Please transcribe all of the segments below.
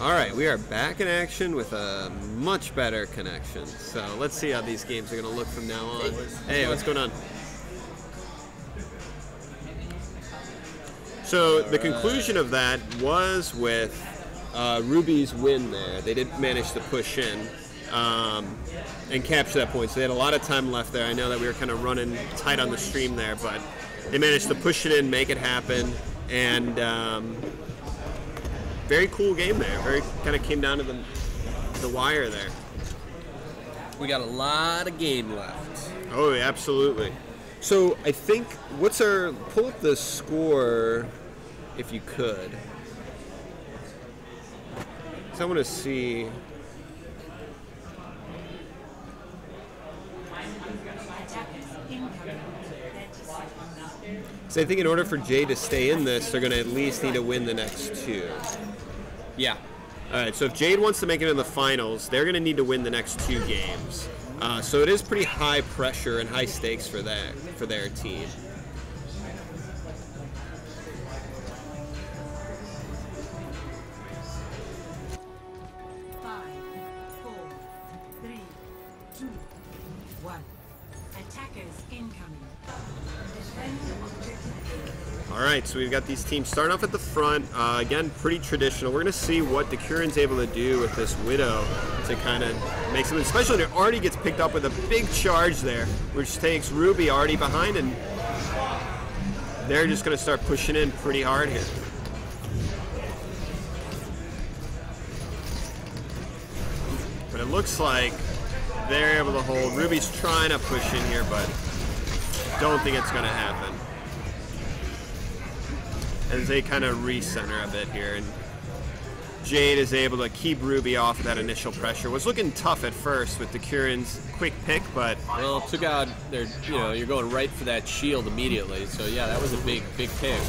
All right, we are back in action with a much better connection. So let's see how these games are going to look from now on. Hey, what's going on? So the conclusion of that was with uh, Ruby's win there. They did manage to push in um, and capture that point. So they had a lot of time left there. I know that we were kind of running tight on the stream there, but they managed to push it in, make it happen, and um, very cool game there. Very kind of came down to the the wire there. We got a lot of game left. Oh, absolutely. So I think what's our pull up the score if you could. So I want to see. So I think in order for Jade to stay in this, they're going to at least need to win the next two. Yeah. All right, so if Jade wants to make it in the finals, they're going to need to win the next two games. Uh, so it is pretty high pressure and high stakes for that for their team. All right, so we've got these teams starting off at the front. Uh, again, pretty traditional. We're going to see what the Curin's able to do with this Widow to kind of make something special. And it already gets picked up with a big charge there, which takes Ruby already behind, and they're just going to start pushing in pretty hard here. But it looks like they're able to hold. Ruby's trying to push in here, but don't think it's going to happen as they kind of recenter a bit here. And Jade is able to keep Ruby off of that initial pressure. Was looking tough at first with the Curin's quick pick, but Well, took out their, you know, you're going right for that shield immediately. So yeah, that was a big, big pick.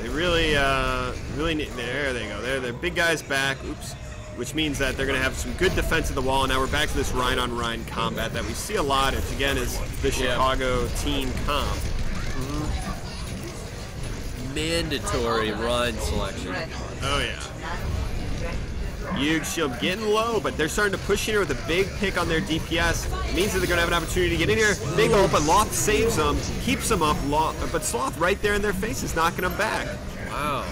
they really, uh, really need. There they go. There, their big guys back. Oops. Which means that they're going to have some good defense of the wall. Now we're back to this Rein on Rein combat that we see a lot. Which again is the Chicago team comp. Mandatory run selection. Oh yeah. Huge shield getting low, but they're starting to push in here with a big pick on their DPS. It means that they're going to have an opportunity to get in here. Big ult, but Loth saves them, keeps them up. Loth, but Sloth right there in their face is knocking them back. Wow.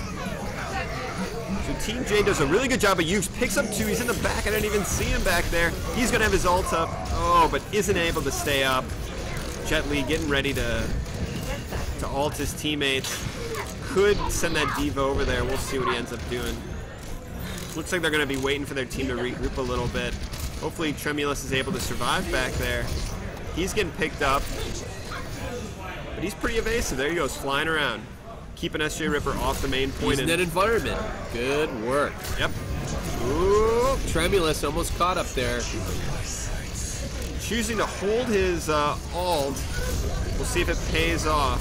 So Team Jade does a really good job but use. Picks up two. He's in the back. I didn't even see him back there. He's going to have his ult up. Oh, but isn't able to stay up. Jet Li getting ready to to ult his teammates. Could send that D.Va over there. We'll see what he ends up doing. Looks like they're going to be waiting for their team to regroup a little bit. Hopefully Tremulous is able to survive back there. He's getting picked up. But he's pretty evasive. There he goes, flying around. Keeping SJ Ripper off the main point. He's in that environment. Good work. Yep. Ooh, Tremulous almost caught up there. choosing to hold his uh, ult. We'll see if it pays off.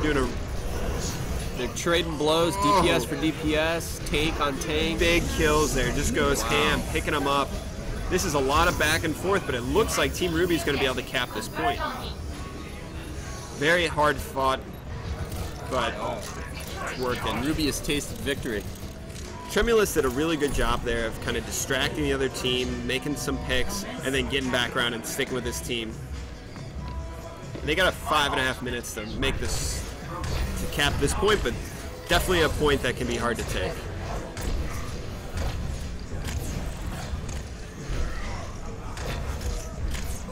They're doing a They're trading blows, DPS for DPS, tank on tank. big kills there. Just goes ham, picking them up. This is a lot of back and forth, but it looks like Team Ruby's going to be able to cap this point. Very hard fought, but it's working. Ruby has tasted victory. Tremulous did a really good job there of kind of distracting the other team, making some picks, and then getting back around and sticking with his team. They got a five and a half minutes to make this, to cap this point, but definitely a point that can be hard to take.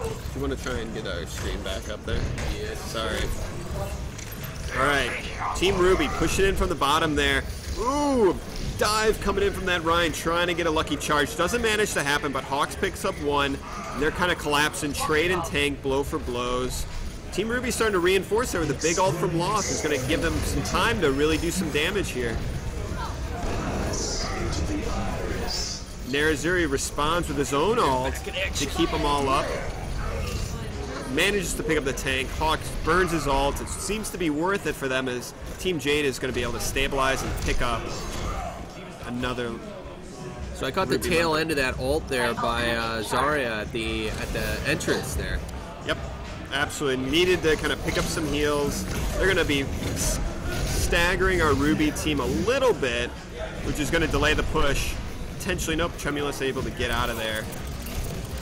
Do you want to try and get our stream back up there? Yes. Sorry. All right, Team Ruby pushing in from the bottom there. Ooh, dive coming in from that Ryan, trying to get a lucky charge. Doesn't manage to happen, but Hawks picks up one. And they're kind of collapsing, trade and tank, blow for blows. Team Ruby's starting to reinforce there with a big ult from Loth. Is going to give them some time to really do some damage here. Narazuri responds with his own ult to keep them all up manages to pick up the tank. Hawks burns his ult. It seems to be worth it for them as Team Jade is going to be able to stabilize and pick up another. So I caught the tail end of that ult there by uh, Zarya at the at the entrance there. Yep, absolutely needed to kind of pick up some heals. They're going to be staggering our Ruby team a little bit, which is going to delay the push. Potentially, nope, Tremulous able to get out of there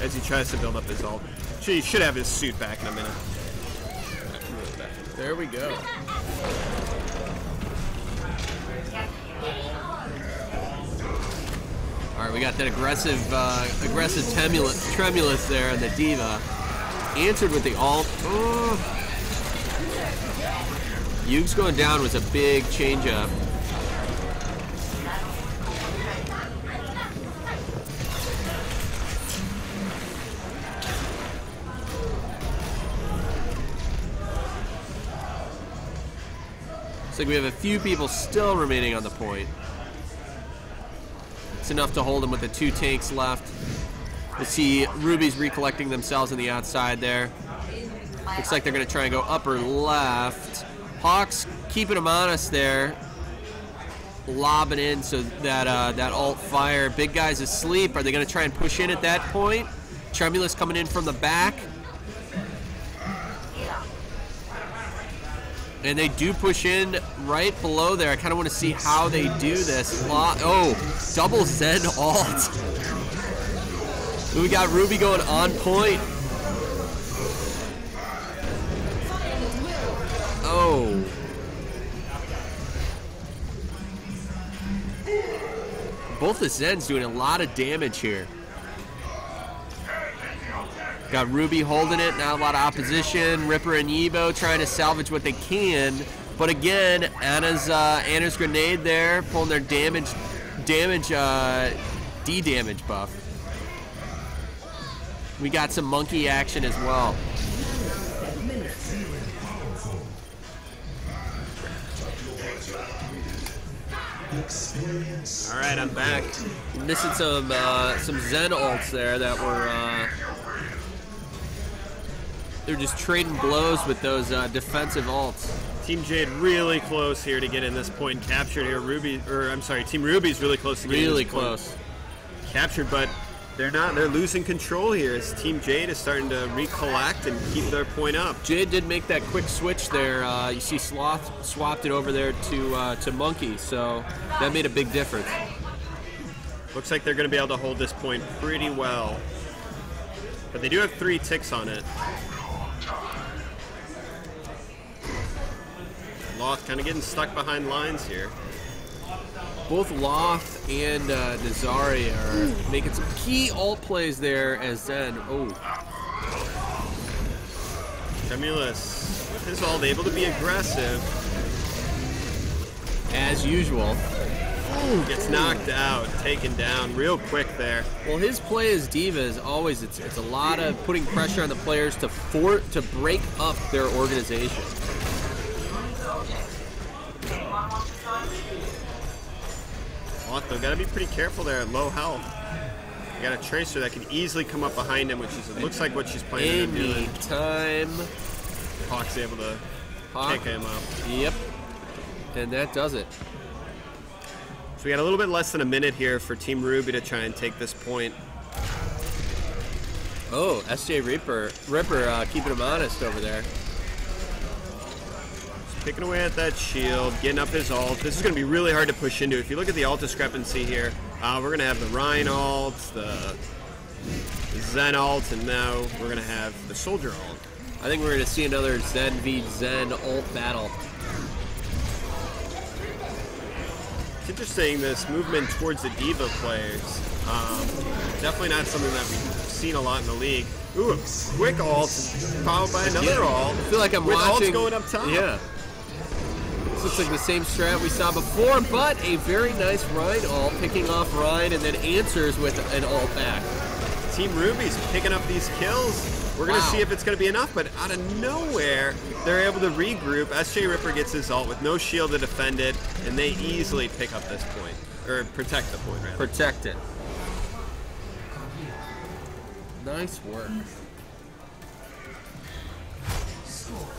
as he tries to build up his ult. He should have his suit back in a minute. There we go. All right, we got that aggressive, uh, aggressive tremulous, tremulous there on the D.Va. Answered with the ult. Oh. Going down was a big change up. Looks like we have a few people still remaining on the point. It's enough to hold them with the two tanks left. We'll see Ruby's recollecting themselves on the outside there. Looks like they're going to try and go upper left. Hawks keeping them honest there. Lobbing in so that uh, that alt fire. Big guy's asleep. Are they going to try and push in at that point? Tremulous coming in from the back. And they do push in right below there. I kind of want to see how they do this. Oh, double Zen alt. We got Ruby going on point. Oh. Both the Zens doing a lot of damage here. Got Ruby holding it, not a lot of opposition. Ripper and Yibo trying to salvage what they can. But again, Ana's uh, Ana's grenade there, pulling their damage, damage, uh, D-damage buff. We got some monkey action as well. All right, I'm back. Missing some uh, some Zen ults there that were uh, they're just trading blows with those uh, defensive ults. Team Jade really close here to get in this point captured here. Ruby, or I'm sorry, Team Ruby's really close to getting Really this point close. captured, but they're not. They're losing control here as Team Jade is starting to recollect and keep their point up. Jade did make that quick switch there. Uh, you see Sloth swapped it over there to uh, to Monkey, so that made a big difference. Looks like they're going to be able to hold this point pretty well. But they do have three ticks on it. Loth kind of getting stuck behind lines here. Both Loth and uh, Nazari are making some key ult plays there as Zen. Oh, Tremulous with his ult able to be aggressive. as usual. Gets knocked out, taken down real quick there. Well, his play as D.Va is always it's it's a lot of putting pressure on the players to for to break up their organization. Loth though, gotta be pretty careful there at low health. You got a tracer that can easily come up behind him, which is it looks like what she's planning on doing. Anytime. Hawk's able to Hawk. pick him up. Yep. And that does it. So we got a little bit less than a minute here for Team Ruby to try and take this point. Oh, SJ Reaper, Ripper uh, keeping him honest over there. Picking away at that shield, getting up his ult. This is going to be really hard to push into. If you look at the ult discrepancy here, uh, we're going to have the Rein ult, the Zen ult, and now we're going to have the Soldier ult. I think we're going to see another Zen v Zen ult battle. It's interesting, this movement towards the D.Va players. Um, definitely not something that we've seen a lot in the league. Ooh, quick ult, followed by another Yeah. ult. I feel like I'm with watching. ults going up top. Yeah. Looks like the same strat we saw before, but a very nice Rein all picking off Rein and then answers with an ult back. Team Ruby's picking up these kills. We're going to Wow. see if it's going to be enough, but out of nowhere, they're able to regroup. SJ Ripper gets his ult with no shield to defend it, and they easily pick up this point. Or protect the point, rather. Protect it. Nice work.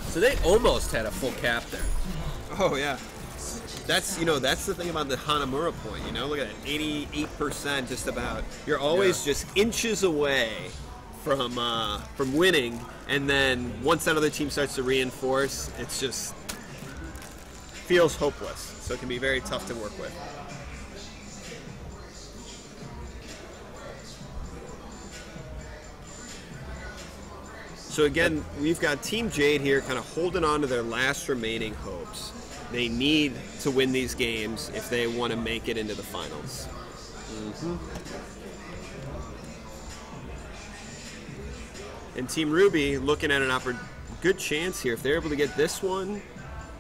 So they almost had a full cap there. Oh, yeah. That's, you know, that's the thing about the Hanamura point, you know? Look at that, 88% just about. You're always Yeah. just inches away from uh, from winning, and then once that other team starts to reinforce, it's just feels hopeless. So it can be very tough to work with. So again, we've got Team Jade here kind of holding on to their last remaining hopes. They need to win these games if they want to make it into the finals. And Team Ruby looking at an oppor- good chance here. If they're able to get this one,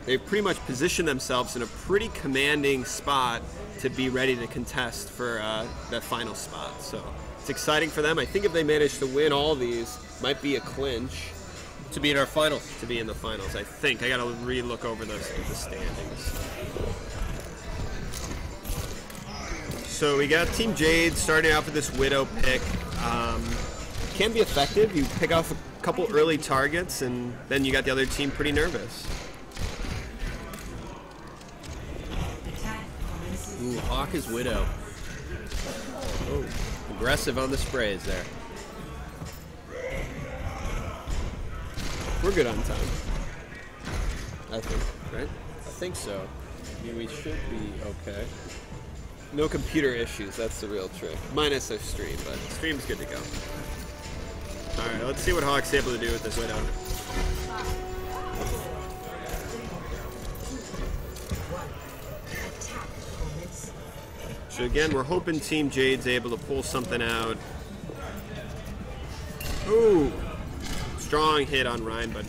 they've pretty much positioned themselves in a pretty commanding spot to be ready to contest for uh, that final spot. So it's exciting for them. I think if they manage to win all these, might be a clinch To be in our finals. to be in the finals. I think I got to re-look over those the standings. So we got Team Jade starting out with this Widow pick. Um, can be effective. You pick off a couple early targets, and then you got the other team pretty nervous. Ooh, Hawk is Widow. Oh, aggressive on the sprays there. We're good on time. I think, right? I think so. I mean, we should be okay. No computer issues. That's the real trick. Minus a stream, but stream's good to go. All right, let's see what Hawk's able to do with this Widow. So again, we're hoping Team Jade's able to pull something out. Ooh, strong hit on Ryan, but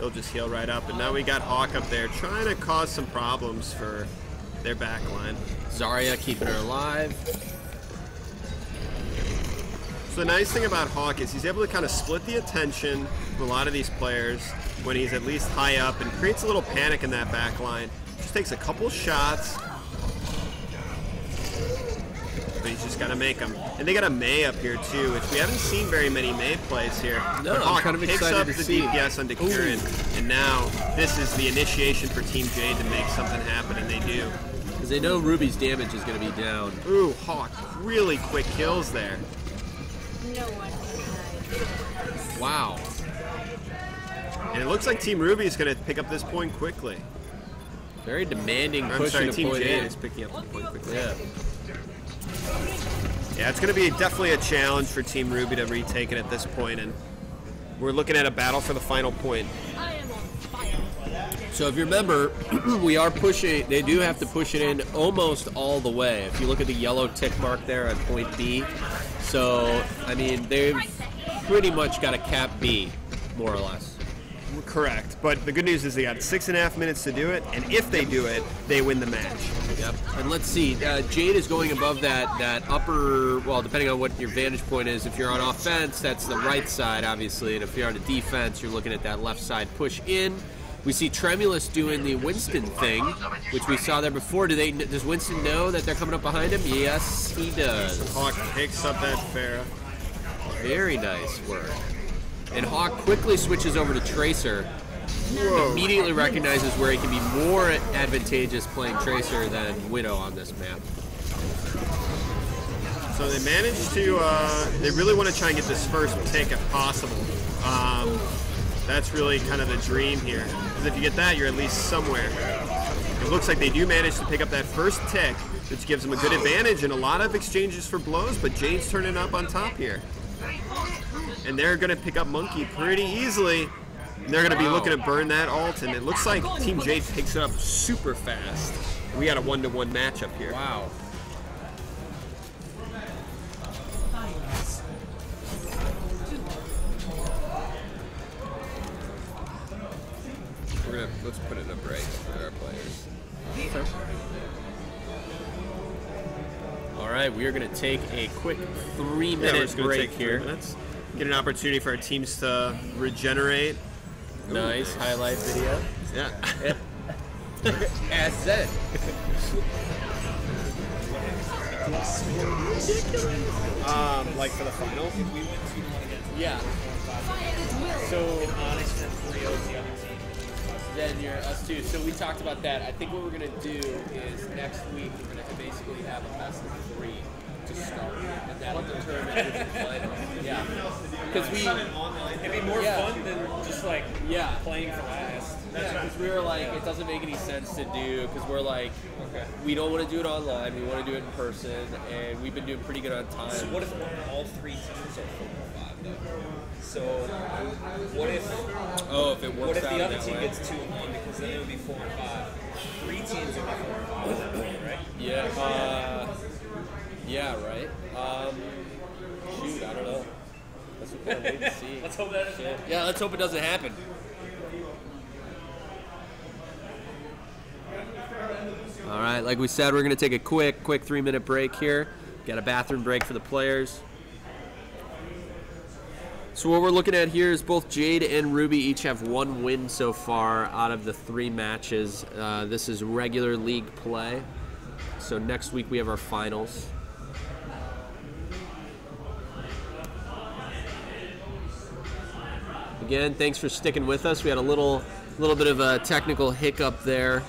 he'll just heal right up. And now we got Hawk up there trying to cause some problems for their back line. Zarya keeping her alive. So the nice thing about Hawk is he's able to kind of split the attention from a lot of these players when he's at least high up and creates a little panic in that back line. Just takes a couple shots. But he's just got to make them. And they got a Mei up here too, which we haven't seen very many Mei plays here. No, but I'm Hawk kind of picks excited up the see. DPS onto Kieran, and now this is the initiation for Team Jade to make something happen, and they do. Because they know Ruby's damage is going to be down. Ooh, Hawk, really quick kills there. No one can. Wow. And it looks like Team Ruby is going to pick up this point quickly. Very demanding I'm push sorry, into Team point Jade in. is picking up the point quickly. Yeah. Yeah, it's going to be definitely a challenge for Team Ruby to retake it at this point, and we're looking at a battle for the final point. So if you remember, we are pushing. They do have to push it in almost all the way. If you look at the yellow tick mark there at point B, so I mean they've pretty much got a cap B, more or less. Correct, but the good news is they got six and a half minutes to do it, and if they do it, they win the match. Yep. And let's see. Uh, Jade is going above that that upper. Well, depending on what your vantage point is. If you're on offense, that's the right side, obviously, and if you're on the defense, you're looking at that left side push in. We see Tremulous doing the Winston thing, which we saw there before. Do they? Does Winston know that they're coming up behind him? Yes, he does. Hawk picks up that Pharah. Very nice work. And Hawk quickly switches over to Tracer. Whoa. Immediately recognizes where he can be more advantageous playing Tracer than Widow on this map. So they managed to, uh, they really want to try and get this first pick if possible. Um, that's really kind of the dream here. Because if you get that, you're at least somewhere. It looks like they do manage to pick up that first tick, which gives them a good advantage and a lot of exchanges for blows, but Jade's turning up on top here. And they're going to pick up Monkey pretty easily. And they're going to be Wow. looking to burn that ult, and it looks like Team Jade picks it up super fast. We got a one-to-one matchup here. Wow. We're gonna let's put it in a break for our players. All right, we are gonna take a quick Yeah, three-minute just gonna break three here. Get an opportunity for our teams to regenerate. Nice highlight video. Yeah. As said. um, like for the final. Yeah. So then you're us too. So we talked about that. I think what we're gonna do is next week we're gonna basically have a of three to start, and that'll determine who's the final. Yeah. Because we It'd be more Yeah. fun than just like Yeah. playing for last. Yeah, because we were like, it doesn't make any sense to do because we're like, we don't want to do it online. We want to do it in person, and we've been doing pretty good on time. So what if all three teams are four or five though? So what if oh, if it works what if the other team way. gets two and one because then it would be four and five. Three teams would be four and five, at that point, right? Yeah. Uh, yeah. Right. Um, shoot, I don't know. Let's kind wait and see. Let's hope that doesn't happen. Yeah, let's hope it doesn't happen. All right, like we said, we're going to take a quick, quick three minute break here. Got a bathroom break for the players. So, what we're looking at here is both Jade and Ruby each have one win so far out of the three matches. Uh, this is regular league play. So, next week we have our finals. Again, thanks for sticking with us. We had a little, little bit of a technical hiccup there,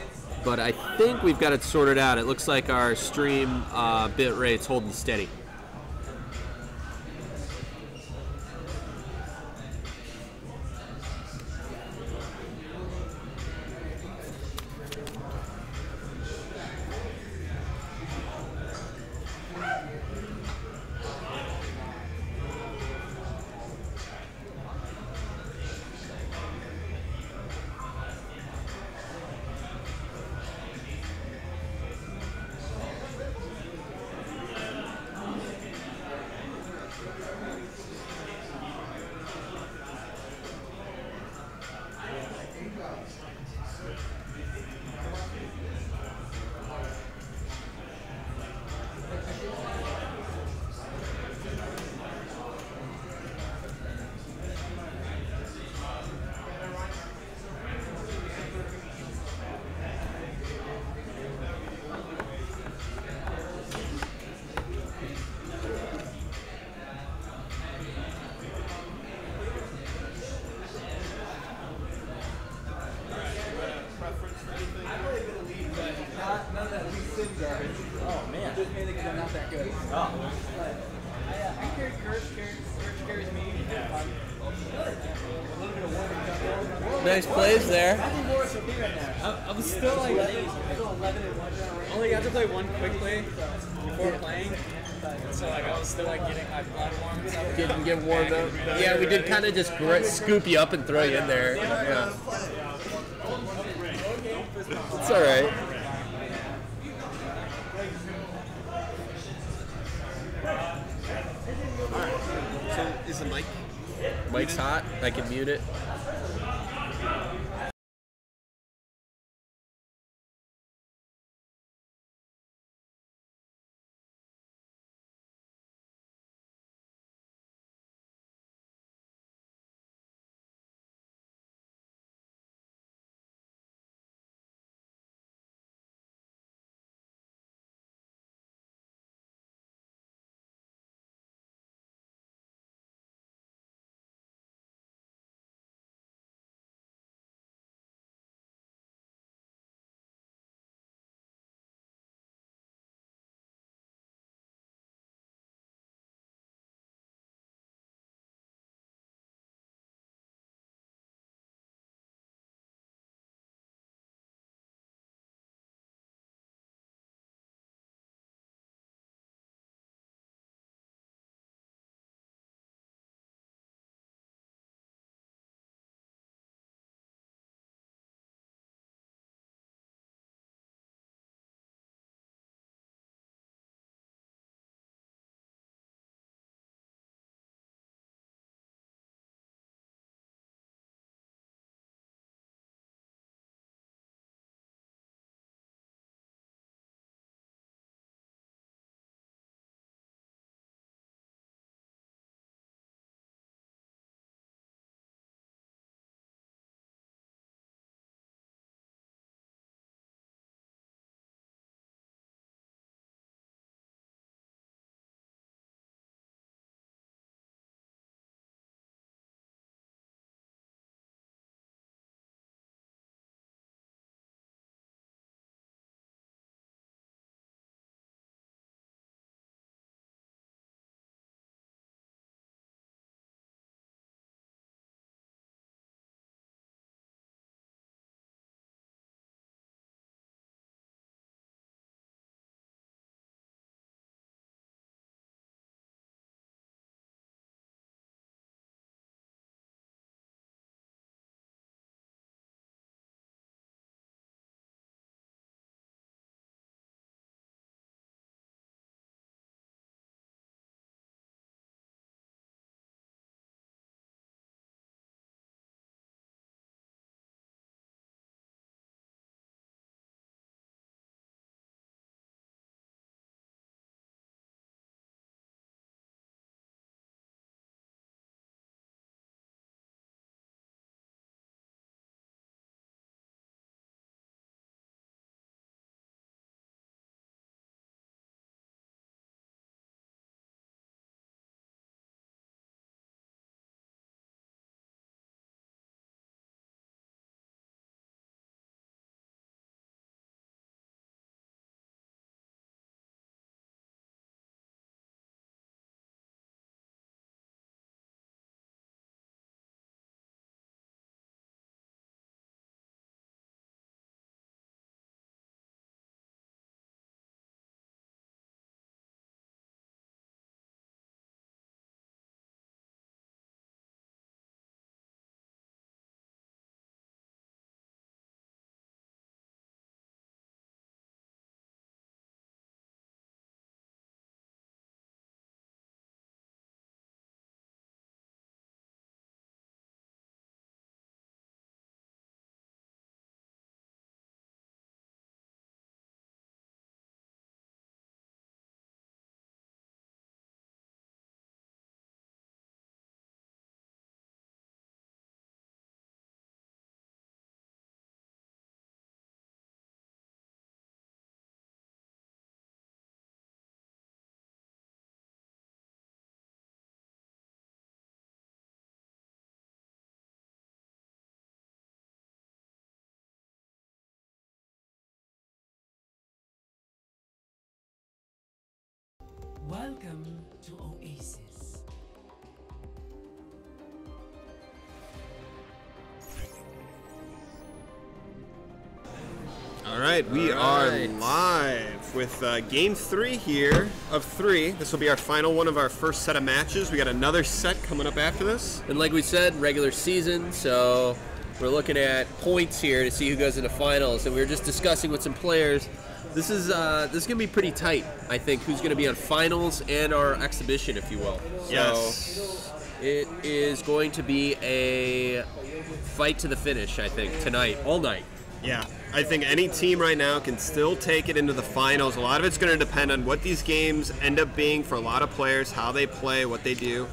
but I think we've got it sorted out. It looks like our stream uh, bit rate's holding steady. Just gr- scoop you up and throw you in there. Yeah. Welcome to Oasis. All right, we All are live with uh, game three here of three. This will be our final one of our first set of matches. We got another set coming up after this. And like we said, regular season, so we're looking at points here to see who goes into the finals. And we were just discussing with some players. This is uh, this is gonna be pretty tight. I think who's gonna be on finals and our exhibition, if you will. So Yes. it is going to be a fight to the finish. I think tonight, all night. Yeah, I think any team right now can still take it into the finals. A lot of it's going to depend on what these games end up being for a lot of players, how they play, what they do.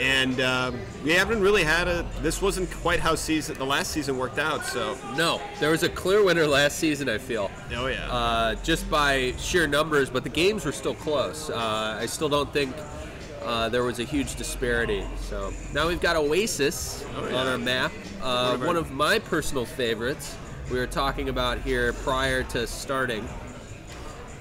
And um, we haven't really had a. This wasn't quite how season the last season worked out. So, No, there was a clear winner last season. I feel. oh yeah. uh, just by sheer numbers, but the games were still close. Uh, I still don't think uh, there was a huge disparity. So now we've got Oasis Oh, yeah. on our map. Uh, of our- one of my personal favorites. We were talking about here prior to starting.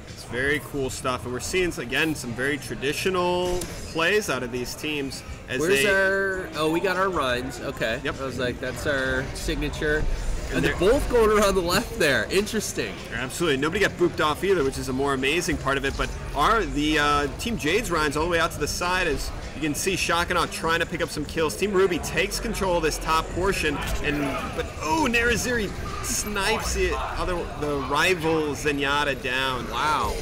It's very cool stuff, and we're seeing again some very traditional plays out of these teams. As Where's they, our? Oh, we got our Reins. Okay. Yep. I was like, that's our signature. And, And they're they're- both going around the left there. Interesting. Absolutely, nobody got booped off either, which is a more amazing part of it. But our the uh, Team Jade's runs all the way out to the side as you can see Shakanoff trying to pick up some kills. Team Ruby takes control of this top portion, and but oh, Naraziri snipes it other the rival Zenyatta down. Wow.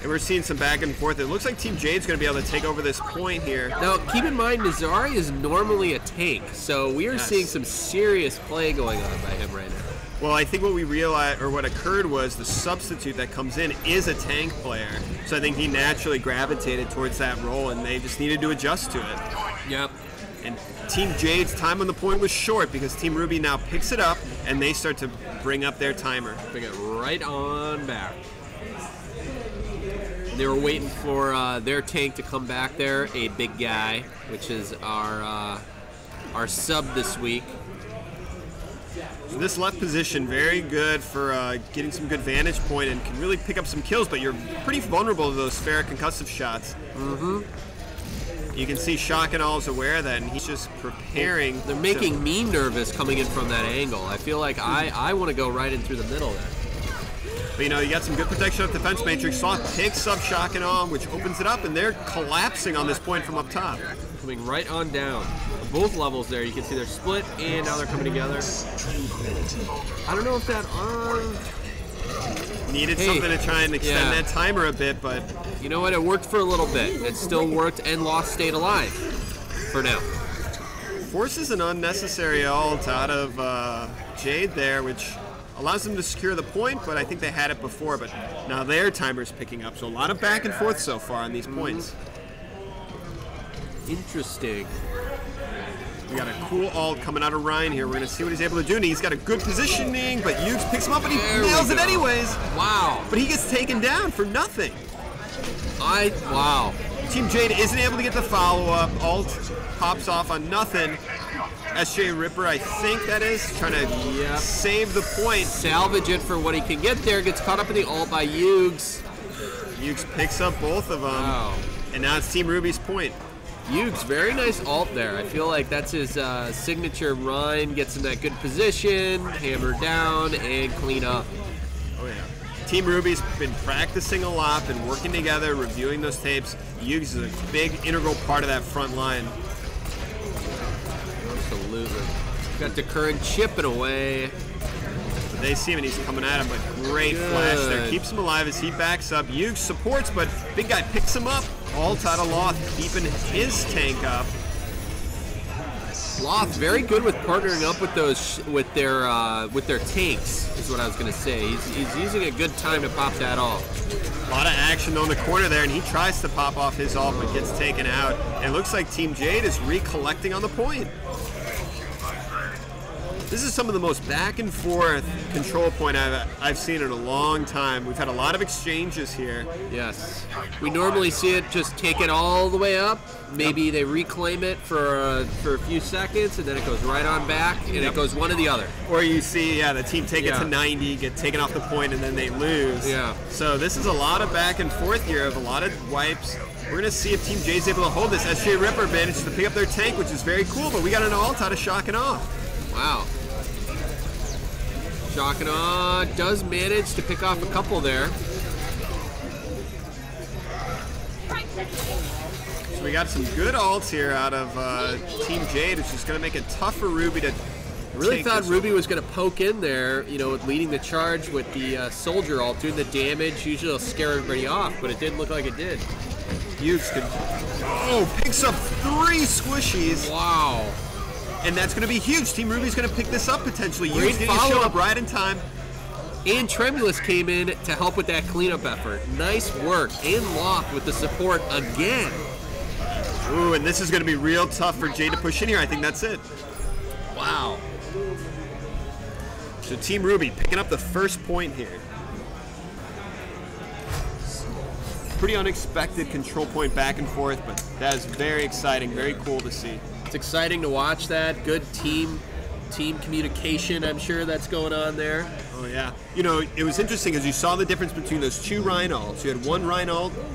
And we're seeing some back and forth. It looks like Team Jade's going to be able to take over this point here. Now, keep in mind, Nazari is normally a tank, so we are Yes. seeing some serious play going on by him right now. Well, I think what we realized, or what occurred, was the substitute that comes in is a tank player. So I think he naturally gravitated towards that role, and they just needed to adjust to it. Yep. And Team Jade's time on the point was short because Team Ruby now picks it up, and they start to bring up their timer. Bring it right on back. They were waiting for uh, their tank to come back there, a big guy, which is our uh, our sub this week. So this left position, very good for uh, getting some good vantage point and can really pick up some kills, but you're pretty vulnerable to those fair concussive shots. Mm-hmm. You can see Shock and Awe is aware of that, and he's just preparing. They're to- making me nervous coming in from that angle. I feel like I, I want to go right in through the middle there. But you know, you got some good protection of defense matrix. Sloth picks up Shock and Awe, which opens it up, and they're collapsing on this point from up top. Coming right on down. Both levels there, you can see they're split and now they're coming together. I don't know if that arm Needed Hey, something to try and extend yeah. that timer a bit, but You know what? It worked for a little bit. It still worked, and Loth stayed alive for now. forces an unnecessary ult out of uh, Jade there, which allows them to secure the point, but I think they had it before, but now their timer's picking up. So a lot of back and forth so far on these mm-hmm. points. Interesting. We got a cool ult coming out of Ryan here. We're going to see what he's able to do. And he's got a good positioning, but Yugs picks him up and he There nails it anyways. Wow. But he gets taken down for nothing. I wow. Team Jade isn't able to get the follow-up. Ult pops off on nothing. SJ Ripper, I think that is, trying to Yep. save the point. Salvage it for what he can get there. Gets caught up in the ult by Yugs. Yugs picks up both of them. Wow. And now it's Team Ruby's point. Yugs, very nice ult there. I feel like that's his uh, signature run. Gets in that good position, hammer down, and clean up. Oh yeah. Team Ruby's been practicing a lot, been working together, reviewing those tapes. Yugs is a big integral part of that front line. Absolutely. Got the current chipping away. But they see him and he's coming at him, but great flash there. Keeps him alive as he backs up. Yugs supports, but big guy picks him up. All out of Loth, keeping his tank up. Loth very good with partnering up with those with their uh, with their tanks is what I was gonna say. He's, he's using a good time to pop that off. A lot of action on the corner there, and he tries to pop off his ult, but gets taken out. And it looks like Team Jade is recollecting on the point. This is some of the most back and forth control point I've, I've seen in a long time. We've had a lot of exchanges here. Yes. We normally see it just take it all the way up. Maybe they reclaim it for uh, for a few seconds, and then it goes right on back, and it goes one or the other. Or you see, yeah, the team take it to 90, get taken off the point, and then they lose. Yeah. So this is a lot of back and forth here of a lot of wipes. We're gonna see if Team Jade is able to hold this. SJ Ripper manages to pick up their tank, which is very cool, but we got an ult out of Shock and Awe. Wow. Shock does manage to pick off a couple there. So we got some good ults here out of uh, Team Jade, which is gonna make it tough for Ruby to. Really thought. Ruby was going to poke in there, you know, leading the charge with the uh, soldier ult, doing the damage. Usually it'll scare everybody off, but it didn't look like it did. Yugs could. Oh, picks up three squishies, Wow. And that's gonna be huge. Team Ruby's gonna pick this up potentially. Great Yugs didn't show follow-up. up right in time. And Tremulous came in to help with that cleanup effort. Nice work. And Loth with the support again. Ooh, and this is going to be real tough for Jade to push in here. I think that's it. Wow. So Team Ruby picking up the first point here. Pretty unexpected control point back and forth, but that is very exciting, very cool to see. It's exciting to watch that. Good team team communication, I'm sure that's going on there. Oh yeah. You know, it was interesting as you saw the difference between those two Rein. You had one Rein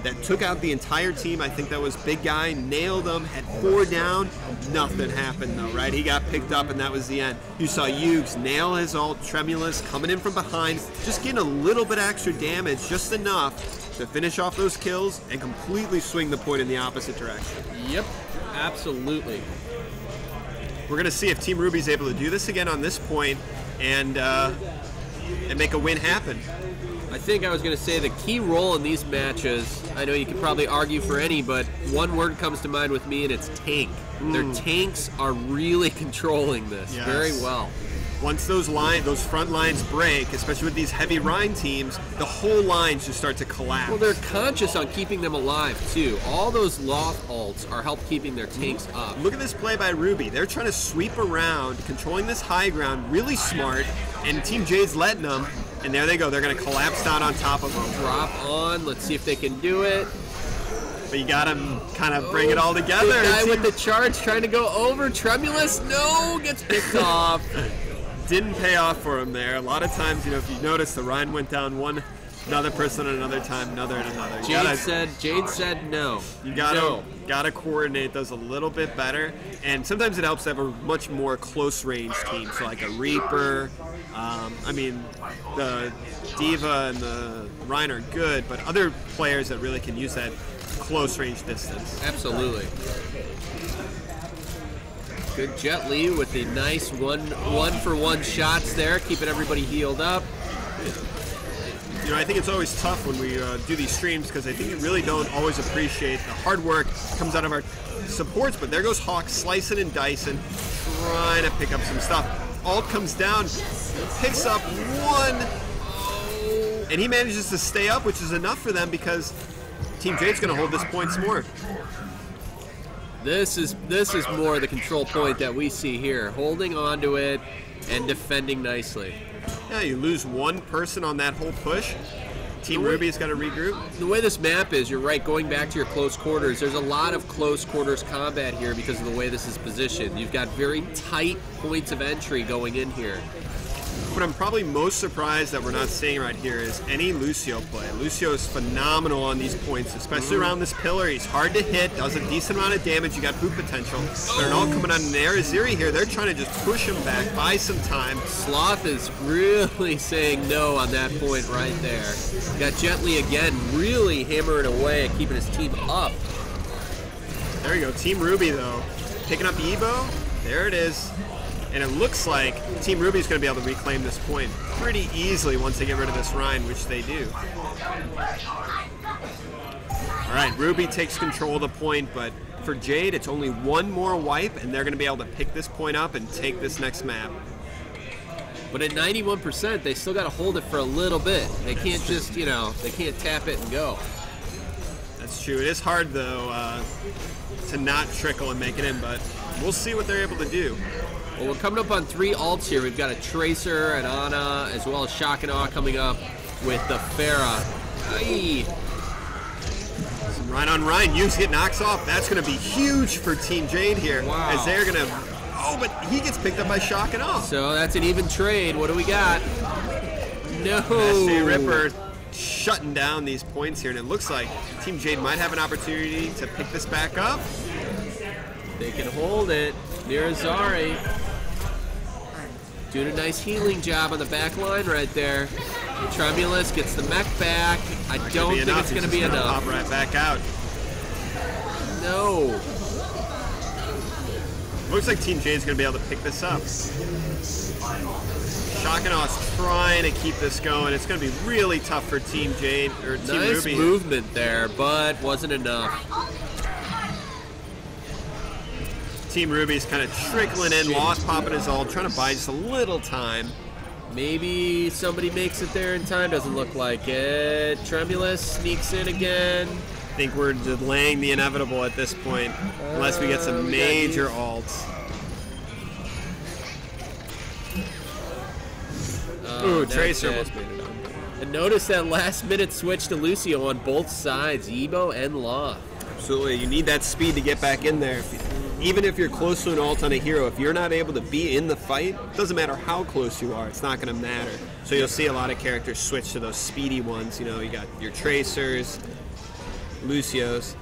that took out the entire team. I think that was big guy, nailed them, had four down. Nothing happened though, right? He got picked up and that was the end. You saw Yugs nail his ult, Tremulous coming in from behind, just getting a little bit extra damage, just enough to finish off those kills and completely swing the point in the opposite direction. Yep. Absolutely. We're gonna see if Team Ruby's able to do this again on this point and uh, and make a win happen. I think I was going to say the key role in these matches. I know you could probably argue for any, but one word comes to mind with me, and it's tank. Their tanks are really controlling this Yes. very well. Once those line, those front lines break, especially with these heavy Rein teams, the whole lines just start to collapse. Well, they're conscious on keeping them alive too. All those Loth ults are help keeping their tanks up. Look at this play by Ruby. They're trying to sweep around, controlling this high ground, really smart, and Team Jade's letting them. And there they go. They're going to collapse down on top of them. Drop on. Let's see if they can do it. But you got to kind of bring it oh, all together. The guy with the charge trying to go over. Tremulous. No, gets picked off. Didn't pay off for him there. A lot of times, you know, if you notice, the Rein went down one, another person at another time, another and another. You Jade gotta- said. Jade said no. You gotta No. gotta coordinate those a little bit better, and sometimes it helps to have a much more close range team. So like a Reaper. Um, I mean, the D.Va and the Rein are good, but other players that really can use that close range distance. Absolutely. Good Jet Li with the nice one one for one shots there, keeping everybody healed up. You know, I think it's always tough when we uh, do these streams because I think you really don't always appreciate the hard work comes out of our supports. But there goes Hawk slicing and dicing, trying to pick up some stuff. Ult comes down, picks up one, and he manages to stay up, which is enough for them because Team Jade's going to hold this point some more. This is this is more the control point that we see here, holding on to it and defending nicely. Yeah, you lose one person on that whole push. Team Ruby's got to regroup. The way this map is, you're right, going back to your close quarters, there's a lot of close quarters combat here because of the way this is positioned. You've got very tight points of entry going in here. What I'm probably most surprised that we're not seeing right here is any Lucio play. Lucio is phenomenal on these points, especially mm-hmm. around this pillar. He's hard to hit, does a decent amount of damage. You got boot potential. They're all coming on an Ariziri here. They're trying to just push him back, buy some time. Sloth is really saying no on that point right there. Got Gently again, really hammering away at keeping his team up. There you go. Team Ruby, though, picking up Evo. There it is. And it looks like Team Ruby's going to be able to reclaim this point pretty easily once they get rid of this Rein, which they do. All right, Ruby takes control of the point, but for Jade, it's only one more wipe, and they're going to be able to pick this point up and take this next map. But at 91%, they still got to hold it for a little bit. They can't just, you know, they can't tap it and go. That's true. It is hard, though, uh, to not trickle and make it in, but we'll see what they're able to do. Well, we're coming up on three ults here. We've got a Tracer, an Ana, as well as Shock and Awe coming up with the Pharah. Aye. Some Rein on Rein. Hughes get knocks off. That's going to be huge for Team Jade here. Wow. As they're going to. Oh, but he gets picked up by Shock and Awe. So that's an even trade. What do we got? No. Ripper shutting down these points here, and it looks like Team Jade might have an opportunity to pick this back up. They can hold it. Mirazari doing a nice healing job on the back line right there. Tremulous gets the mech back. I Not don't think enough. it's going to be gonna enough. Pop right back out. No. Looks like Team J is going to be able to pick this up. Shock and Awe's trying to keep this going. It's going to be really tough for Team Jade or Team Nice Ruby. movement there, but wasn't enough. Team Ruby's kind of trickling in, Loth popping his ult, trying to buy just a little time. Maybe somebody makes it there in time. Doesn't look like it. Tremulous sneaks in again. I think we're delaying the inevitable at this point, unless we get Uh, some we major ults. Oh, Ooh, that's Tracer almost made it. And notice that last minute switch to Lucio on both sides, Ebo and Law. Absolutely, you need that speed to get back in there. Even if you're close to an ult on a hero, if you're not able to be in the fight, doesn't matter how close you are, it's not going to matter. So you'll see a lot of characters switch to those speedy ones. You know, you got your Tracers, Lucios.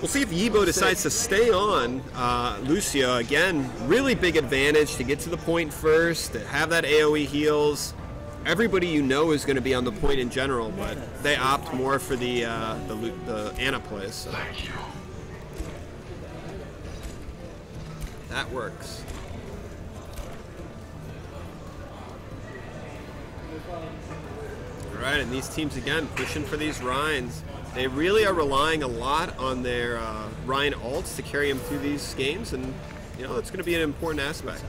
We'll see if Yibo decides to stay on uh, Lucio. Again, really big advantage to get to the point first, to have that AoE heals. Everybody you know is going to be on the point in general, but they opt more for the uh, the, the Ana. That works. All right, and these teams again pushing for these Reins. They really are relying a lot on their uh, ults to carry them through these games, and you know it's going to be an important aspect.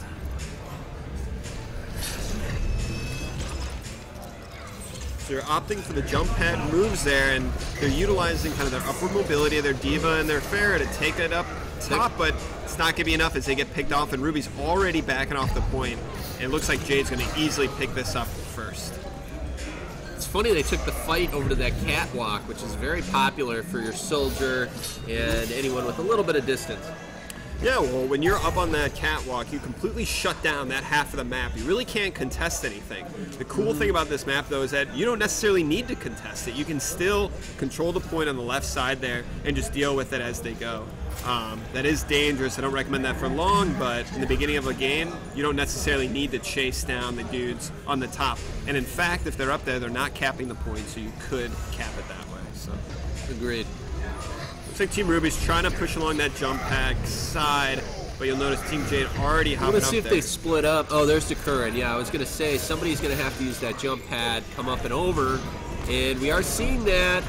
So they're opting for the jump pad moves there, and they're utilizing kind of their upward mobility their D.Va and their Pharah to take it up top, but it's not going to be enough as they get picked off, and Ruby's already backing off the point. And it looks like Jade's going to easily pick this up first. It's funny they took the fight over to that catwalk, which is very popular for your soldier and anyone with a little bit of distance. Yeah, well, when you're up on that catwalk, you completely shut down that half of the map. You really can't contest anything. The cool thing about this map, though, is that you don't necessarily need to contest it. You can still control the point on the left side there and just deal with it as they go. Um, that is dangerous. I don't recommend that for long, but in the beginning of a game, you don't necessarily need to chase down the dudes on the top. And in fact, if they're up there, they're not capping the point, so you could cap it that way. So. Agreed. Looks like Team Ruby's trying to push along that jump pad side, but you'll notice Team Jade already hopping up see if there. they split up. Oh, there's the current. Yeah, I was gonna say somebody's gonna have to use that jump pad, come up and over, and we are seeing that.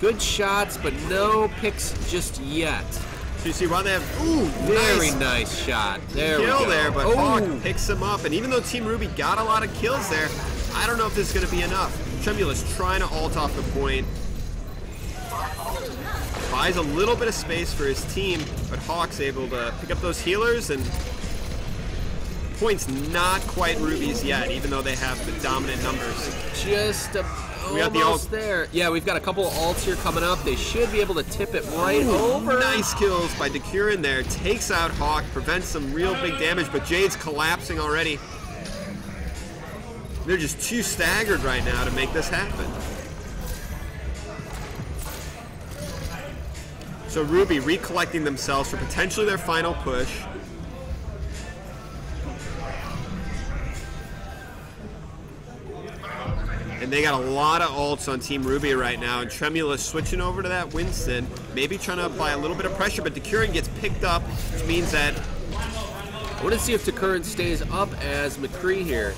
Good shots, but no picks just yet. So you see why they have ooh Very nice nice shot. There we kill there, but oh, Hawk picks him up, and even though Team Ruby got a lot of kills there, I don't know if this is going to be enough. Tremulous trying to ult off the point. Buys a little bit of space for his team, but Hawk's able to pick up those healers and points not quite Ruby's yet, even though they have the dominant numbers. just a, We got the ult. there. Yeah, we've got a couple of ults here coming up. They should be able to tip it right over. Nice kills by Decurin there. Takes out Hawk, prevents some real big damage, but Jade's collapsing already. They're just too staggered right now to make this happen. So Ruby recollecting themselves for potentially their final push. And they got a lot of ults on Team Ruby right now, and Tremulous switching over to that Winston, maybe trying to apply a little bit of pressure, but the Decurin gets picked up, which means that I want to see if the current stays up as McCree here.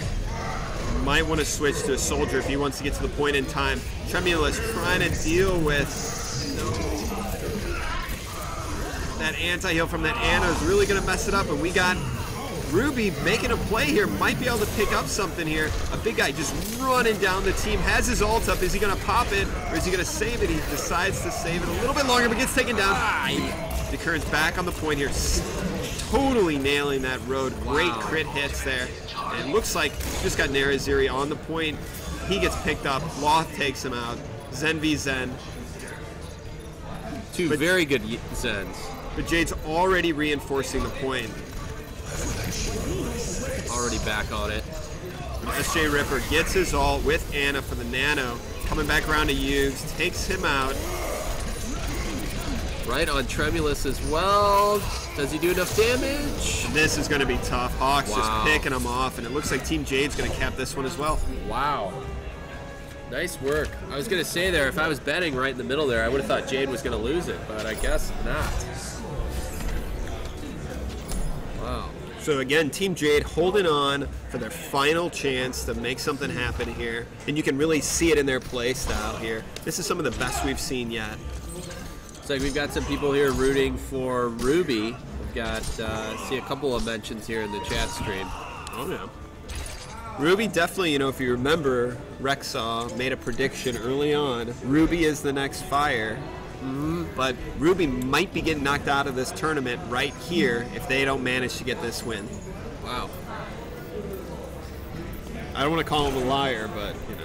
might want to switch to a soldier if he wants to get to the point in time. Tremulous trying to deal with that anti-heal from that Ana is really going to mess it up, and we got Ruby making a play here, might be able to pick up something here. A big guy just running down the team, has his ult up. Is he going to pop it, or is he going to save it? He decides to save it a little bit longer, but gets taken down. Decurin's back on the point here. Totally nailing that road. Great crit hits there. And it looks like just got Naraziri on the point. He gets picked up. Loth takes him out. Zen v Zen. Two But- very good Zens. But Jade's already reinforcing the point. Already back on it. SJ Ripper gets his ult with Ana for the nano. Coming back around to Yugs, takes him out. Right on Tremulous as well. Does he do enough damage? This is going to be tough. Hawks Wow. just picking him off, and it looks like Team Jade's going to cap this one as well. Wow. Nice work. I was going to say there, if I was betting right in the middle there, I would have thought Jade was going to lose it, but I guess not. Wow. So again, Team Jade holding on for their final chance to make something happen here, and you can really see it in their play style here. This is some of the best we've seen yet. Looks like we've got some people here rooting for Ruby. We've got, uh, see a couple of mentions here in the chat stream. Oh yeah. Ruby definitely, you know, if you remember, Rexaw made a prediction early on. Ruby is the next fire. Mm-hmm. But Ruby might be getting knocked out of this tournament right here if they don't manage to get this win. Wow. I don't want to call him a liar, but you know.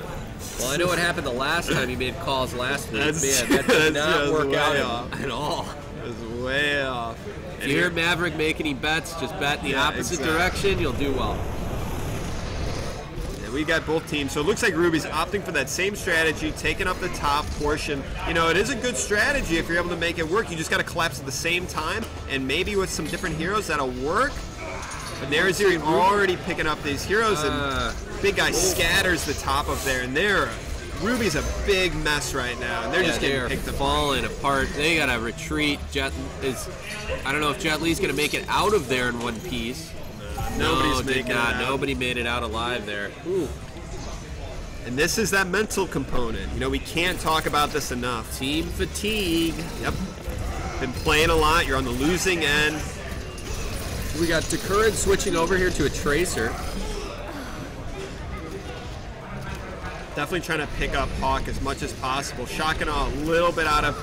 Well, I know what happened the last time he made calls last week. That's- Man, that did not work out off. at all. It was way off. If you hear Maverick make any bets, just bet in the Yeah, opposite exactly. direction, you'll do well. We got both teams. So it looks like Ruby's opting for that same strategy, taking up the top portion. You know, it is a good strategy if you're able to make it work. You just got to collapse at the same time, and maybe with some different heroes that'll work. But Naraziri already picking up these heroes, and Uh, big guy scatters the top up there, and there, Ruby's a big mess right now, and they're yeah, just getting they're picked apart. falling apart. They gotta retreat. Jet is. I don't know if Jet Li's gonna make it out of there in one piece. Nobody's no, did not. Nobody made it out alive there. Ooh. And this is that mental component. You know, we can't talk about this enough. Team fatigue. Yep. Been playing a lot. You're on the losing end. We got Decurin switching over here to a Tracer. Definitely trying to pick up Hawk as much as possible. Shocking a little bit out of.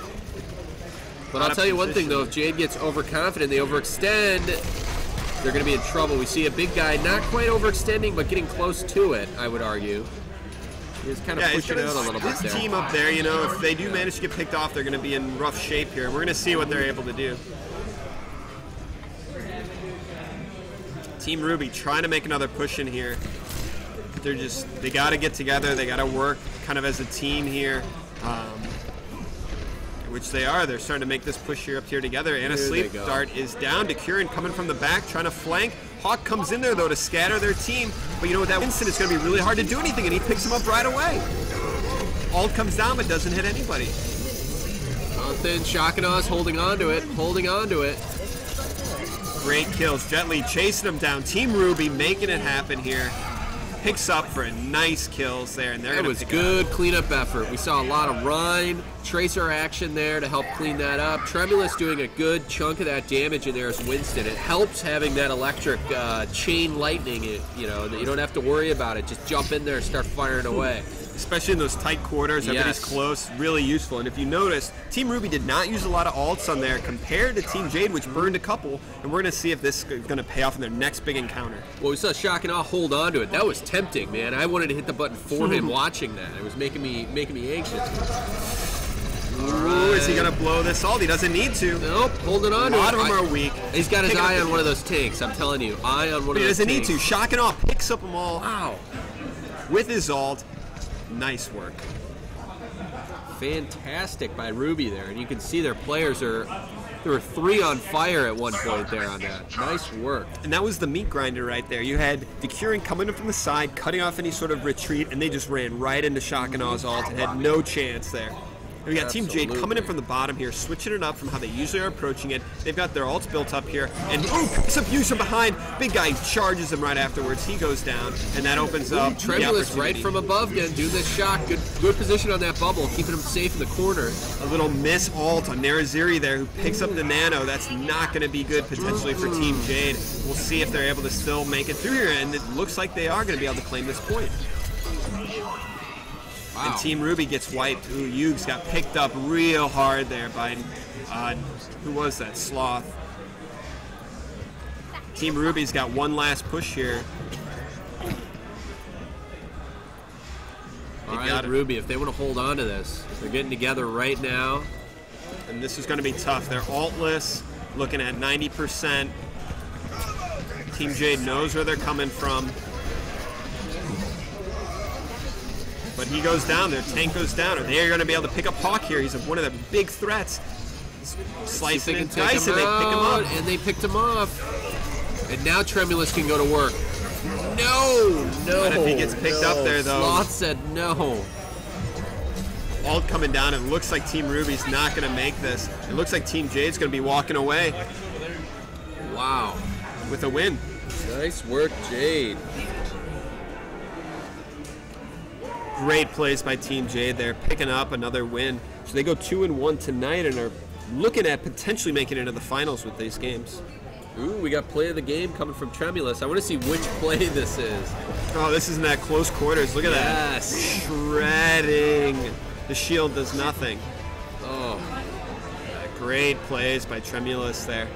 But I'll tell you one thing though, if Jade gets overconfident, they overextend, they're going to be in trouble. We see a big guy not quite overextending, but getting close to it. I would argue. He's kind of Yeah, pushing gonna, out a little bit this there. team up there, you know, if they do manage to get picked off, they're going to be in rough shape here. We're going to see what they're able to do. Team Ruby trying to make another push in here. They're just, they got to get together. They got to work kind of as a team here. Um, which they are. They're starting to make this push here up here together. And a Here sleep dart is down. Decurin coming from the back, trying to flank. Hawk comes in there though to scatter their team. But you know what? That instant it's going to be really hard to do anything, and he picks him up right away. Ult comes down but doesn't hit anybody. Jonathan Shakanos holding on to it, holding on to it. Great kills. Gently chasing him down. Team Ruby making it happen here. Picks up for a nice kills there, and they're That was good cleanup effort. We saw a lot of Rein, Tracer action there to help clean that up. Tremulous doing a good chunk of that damage in there as Winston. It helps having that electric uh, chain lightning, it, you know, that you don't have to worry about it. Just jump in there and start firing away. Especially in those tight quarters. Everybody's Yes. close, really useful. And if you notice, Team Ruby did not use a lot of ults on there compared to Team Jade, which burned a couple. And we're going to see if this is going to pay off in their next big encounter. Well, we saw Shock and Awe hold on to it. That was tempting, man. I wanted to hit the button for him watching that. It was making me making me anxious. Ooh, is he going to blow this ult? He doesn't need to. Nope, holding on to lot of them are weak. He's got his Picking eye on one of those tanks. I'm telling you, eye on one of those tanks. He doesn't need to. Shock and Awe picks up them all Wow. with his ult. Nice work. fantastic by Ruby there, and you can see their players are. There were three on fire at one point there on that. Nice work. And that was the meat grinder right there. You had the Curing coming in from the side, cutting off any sort of retreat, and they just ran right into Shock and Awe's ult and had no chance there. And we got Team Jade coming in from the bottom here, switching it up from how they usually are approaching it. They've got their ults built up here, and ooh, picks up from behind. Big guy charges him right afterwards. He goes down, and that opens up the Tremulous right from above again, doing this shot. Good, good position on that bubble, keeping him safe in the corner. A little miss ult on Naraziri there, who picks up the nano. That's not going to be good potentially for Team hmm. Jade. We'll see if they're able to still make it through here, and it looks like they are going to be able to claim this point. Wow. And Team Ruby gets wiped. Ooh, Yugs got picked up real hard there by, uh, who was that? Sloth. Team Ruby's got one last push here. All right. Ruby, if they want to hold on to this, they're getting together right now. And this is going to be tough. They're ultless, looking at 90%. Team Jade knows where they're coming from. But he goes down, their tank goes down. Are they are going to be able to pick up Hawk here? He's one of the big threats. Slicing and can take dicing, him they pick him out, up. and they picked him off. And now Tremulous can go to work. No, no. What if he gets picked up there, though? Sloth said no. Ult coming down. It looks like Team Ruby's not going to make this. It looks like Team Jade's going to be walking away Wow. with a win. Nice work, Jade. Great plays by Team Jade there, picking up another win. So they go two and one tonight and are looking at potentially making it into the finals with these games. Ooh, we got play of the game coming from Tremulous. I want to see which play this is. Oh, this is in that close quarters. Look at Yes. that. Shredding. The shield does nothing. Oh, Great plays by Tremulous there.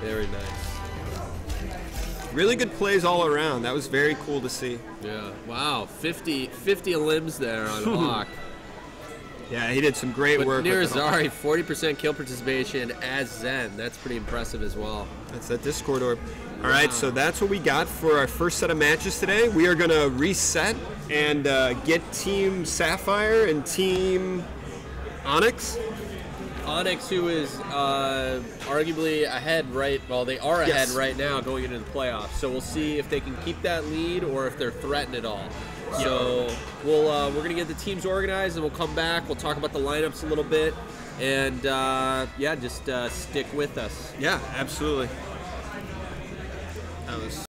very nice. Really good plays all around. That was very cool to see. Yeah. Wow. 50, 50 limbs there on Hawk. Yeah, he did some great But work. with it all. Nirazari, 40% kill participation as Zen. That's pretty impressive as well. That's that Discord orb. All right, so that's what we got for our first set of matches today. We are going to reset and uh, get Team Sapphire and Team Onyx. Onyx, who is uh, arguably ahead right, well, they are ahead Yes. right now going into the playoffs. So we'll see if they can keep that lead or if they're threatened at all. So we'll uh, we're gonna get the teams organized and we'll come back. We'll talk about the lineups a little bit, and uh, yeah, just uh, stick with us. Yeah, absolutely. That was.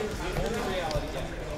आवज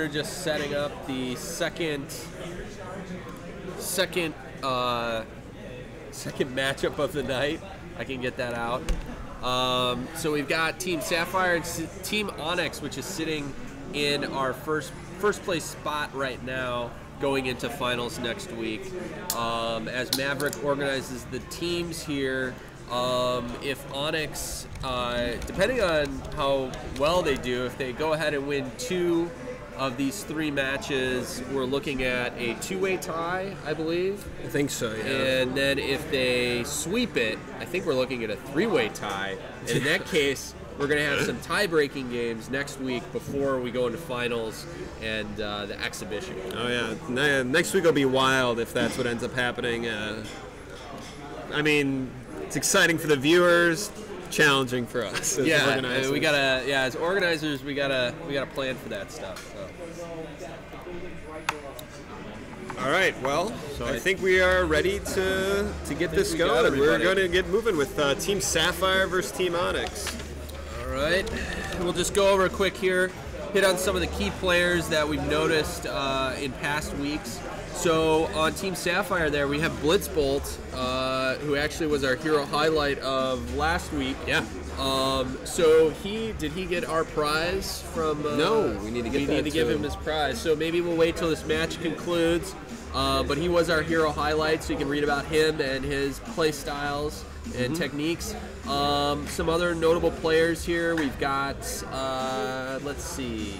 We're just setting up the second, second, uh, second matchup of the night. I can get that out. Um, so we've got Team Sapphire and S- Team Onyx, which is sitting in our first first place spot right now, going into finals next week. Um, as Maverick organizes the teams here, um, if Onyx, uh, depending on how well they do, if they go ahead and win two of these three matches, we're looking at a two-way tie, I believe. I think so. Yeah. And then if they sweep it, I think we're looking at a three-way tie. And in that case, we're going to have some tie-breaking games next week before we go into finals and uh, the exhibition. Oh yeah, next week will be wild if that's what ends up happening. Uh, I mean, it's exciting for the viewers, challenging for us. as Yeah, organizers. we gotta. Yeah, as organizers, we gotta we gotta plan for that stuff. So. All right, well, I I- think we are ready to to get this we going. We're going to get moving with uh, Team Sapphire versus Team Onyx. All right, we'll just go over a quick here, hit on some of the key players that we've noticed uh, in past weeks. So on Team Sapphire, there we have Blitzbolt, uh, who actually was our hero highlight of last week. Yeah. Um, so he did he get our prize from? Uh, No, we need to get we need to give him him. his prize. So maybe we'll wait till this match concludes. Uh, but he was our hero highlight, so you can read about him and his play styles Mm-hmm. and techniques. Um, some other notable players here. We've got, uh, let's see,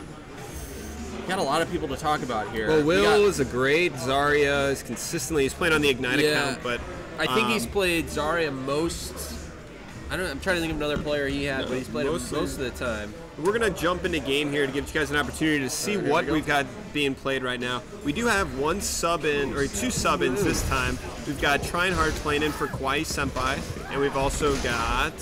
got a lot of people to talk about here. Well, Will is a great. Zarya is consistently. He's playing on the Ignite Yeah. account, but I think he's um, played Zarya most. I don't. I'm trying to think of another player he had, but he's played him most of the time. We're gonna jump into game here to give you guys an opportunity to see here what we we've got being played right now. We do have one sub in or two sub ins this time. We've got Trying Hard playing in for Kwai Senpai, and we've also got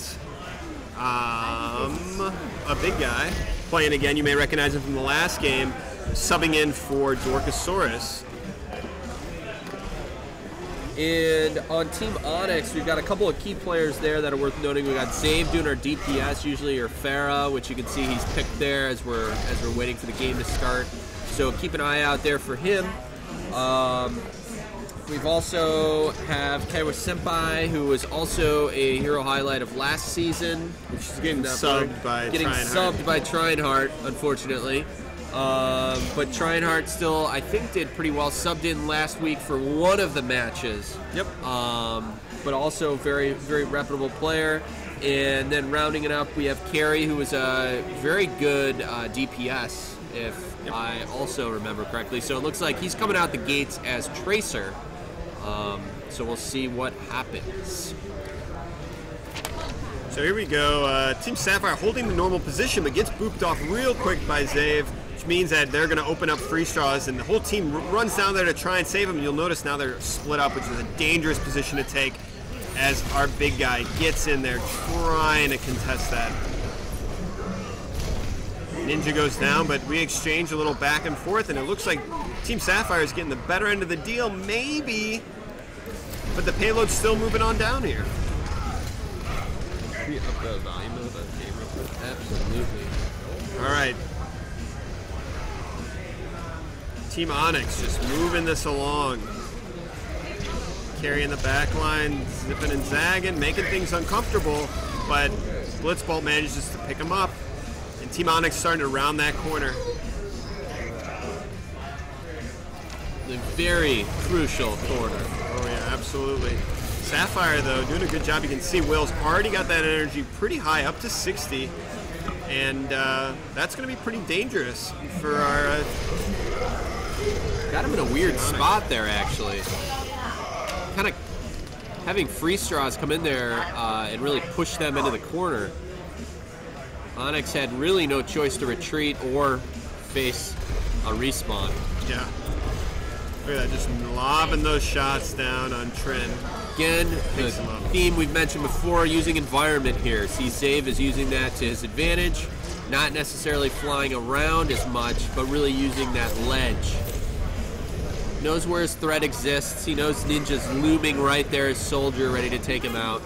um, a big guy playing again. You may recognize him from the last game, subbing in for Dorkosaurus. And on Team Onyx, we've got a couple of key players there that are worth noting. We got Zave doing our DPS usually, or Pharah, which you can see he's picked there as we're as we're waiting for the game to start. So keep an eye out there for him. Um, we've also have Kaiwa Senpai, who was also a hero highlight of last season, Which is getting subbed by getting subbed by Tryinhart, unfortunately. Um, but Tryinhart still, I think, did pretty well. Subbed in last week for one of the matches. Yep. Um, but also very, very reputable player. And then rounding it up, we have Carrie, who is a very good uh, DPS, if I also remember correctly. So it looks like he's coming out the gates as Tracer. Um, so we'll see what happens. So here we go. Uh, Team Sapphire holding the normal position, but gets booped off real quick by Zave, which means that they're going to open up free straws, and the whole team runs down there to try and save them. You'll notice now they're split up, which is a dangerous position to take, as our big guy gets in there trying to contest that. Ninja goes down, but we exchange a little back and forth, and it looks like Team Sapphire is getting the better end of the deal, maybe. But the payload's still moving on down here. Up the volume of the game real quick. Absolutely. All right. Team Onyx just moving this along. Carrying the back line, zipping and zagging, making things uncomfortable, but Blitzbolt manages to pick him up. And Team Onyx starting to round that corner. The very crucial corner. Oh yeah, absolutely. Sapphire though, doing a good job. You can see Will's already got that energy pretty high, up to 60. And uh, that's going to be pretty dangerous for our uh, Got him in a weird spot there, actually. Kind of having free straws come in there uh, and really push them into the corner. Onyx had really no choice to retreat or face a respawn. Yeah. Look at that, just lobbing those shots down on Trin. Again, the Picks him up. theme we've mentioned before, using environment here. See, Zave is using that to his advantage, not necessarily flying around as much, but really using that ledge. Knows where his threat exists. He knows Ninja's looming right there, his soldier ready to take him out.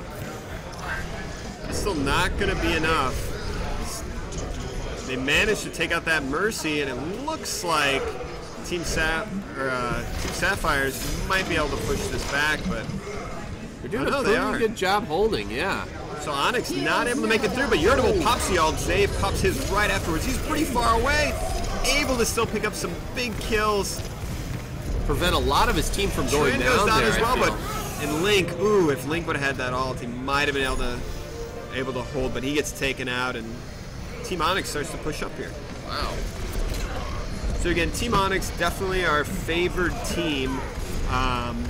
Still not going to be enough. They managed to take out that Mercy, and it looks like Team Sap or uh, Team Sapphires might be able to push this back, but They're doing no, a they pretty are. good job holding, yeah. so Onyx not able to make it through. But Irritable pops the ult save, pops his right afterwards. He's pretty far away, able to still pick up some big kills. Prevent a lot of his team from going Trin down goes down there, as well, but and Link, ooh, if Link would have had that ult, he might have been able to able to hold, but he gets taken out, and Team Onyx starts to push up here. Wow. So again, Team Onyx definitely our favored team, um,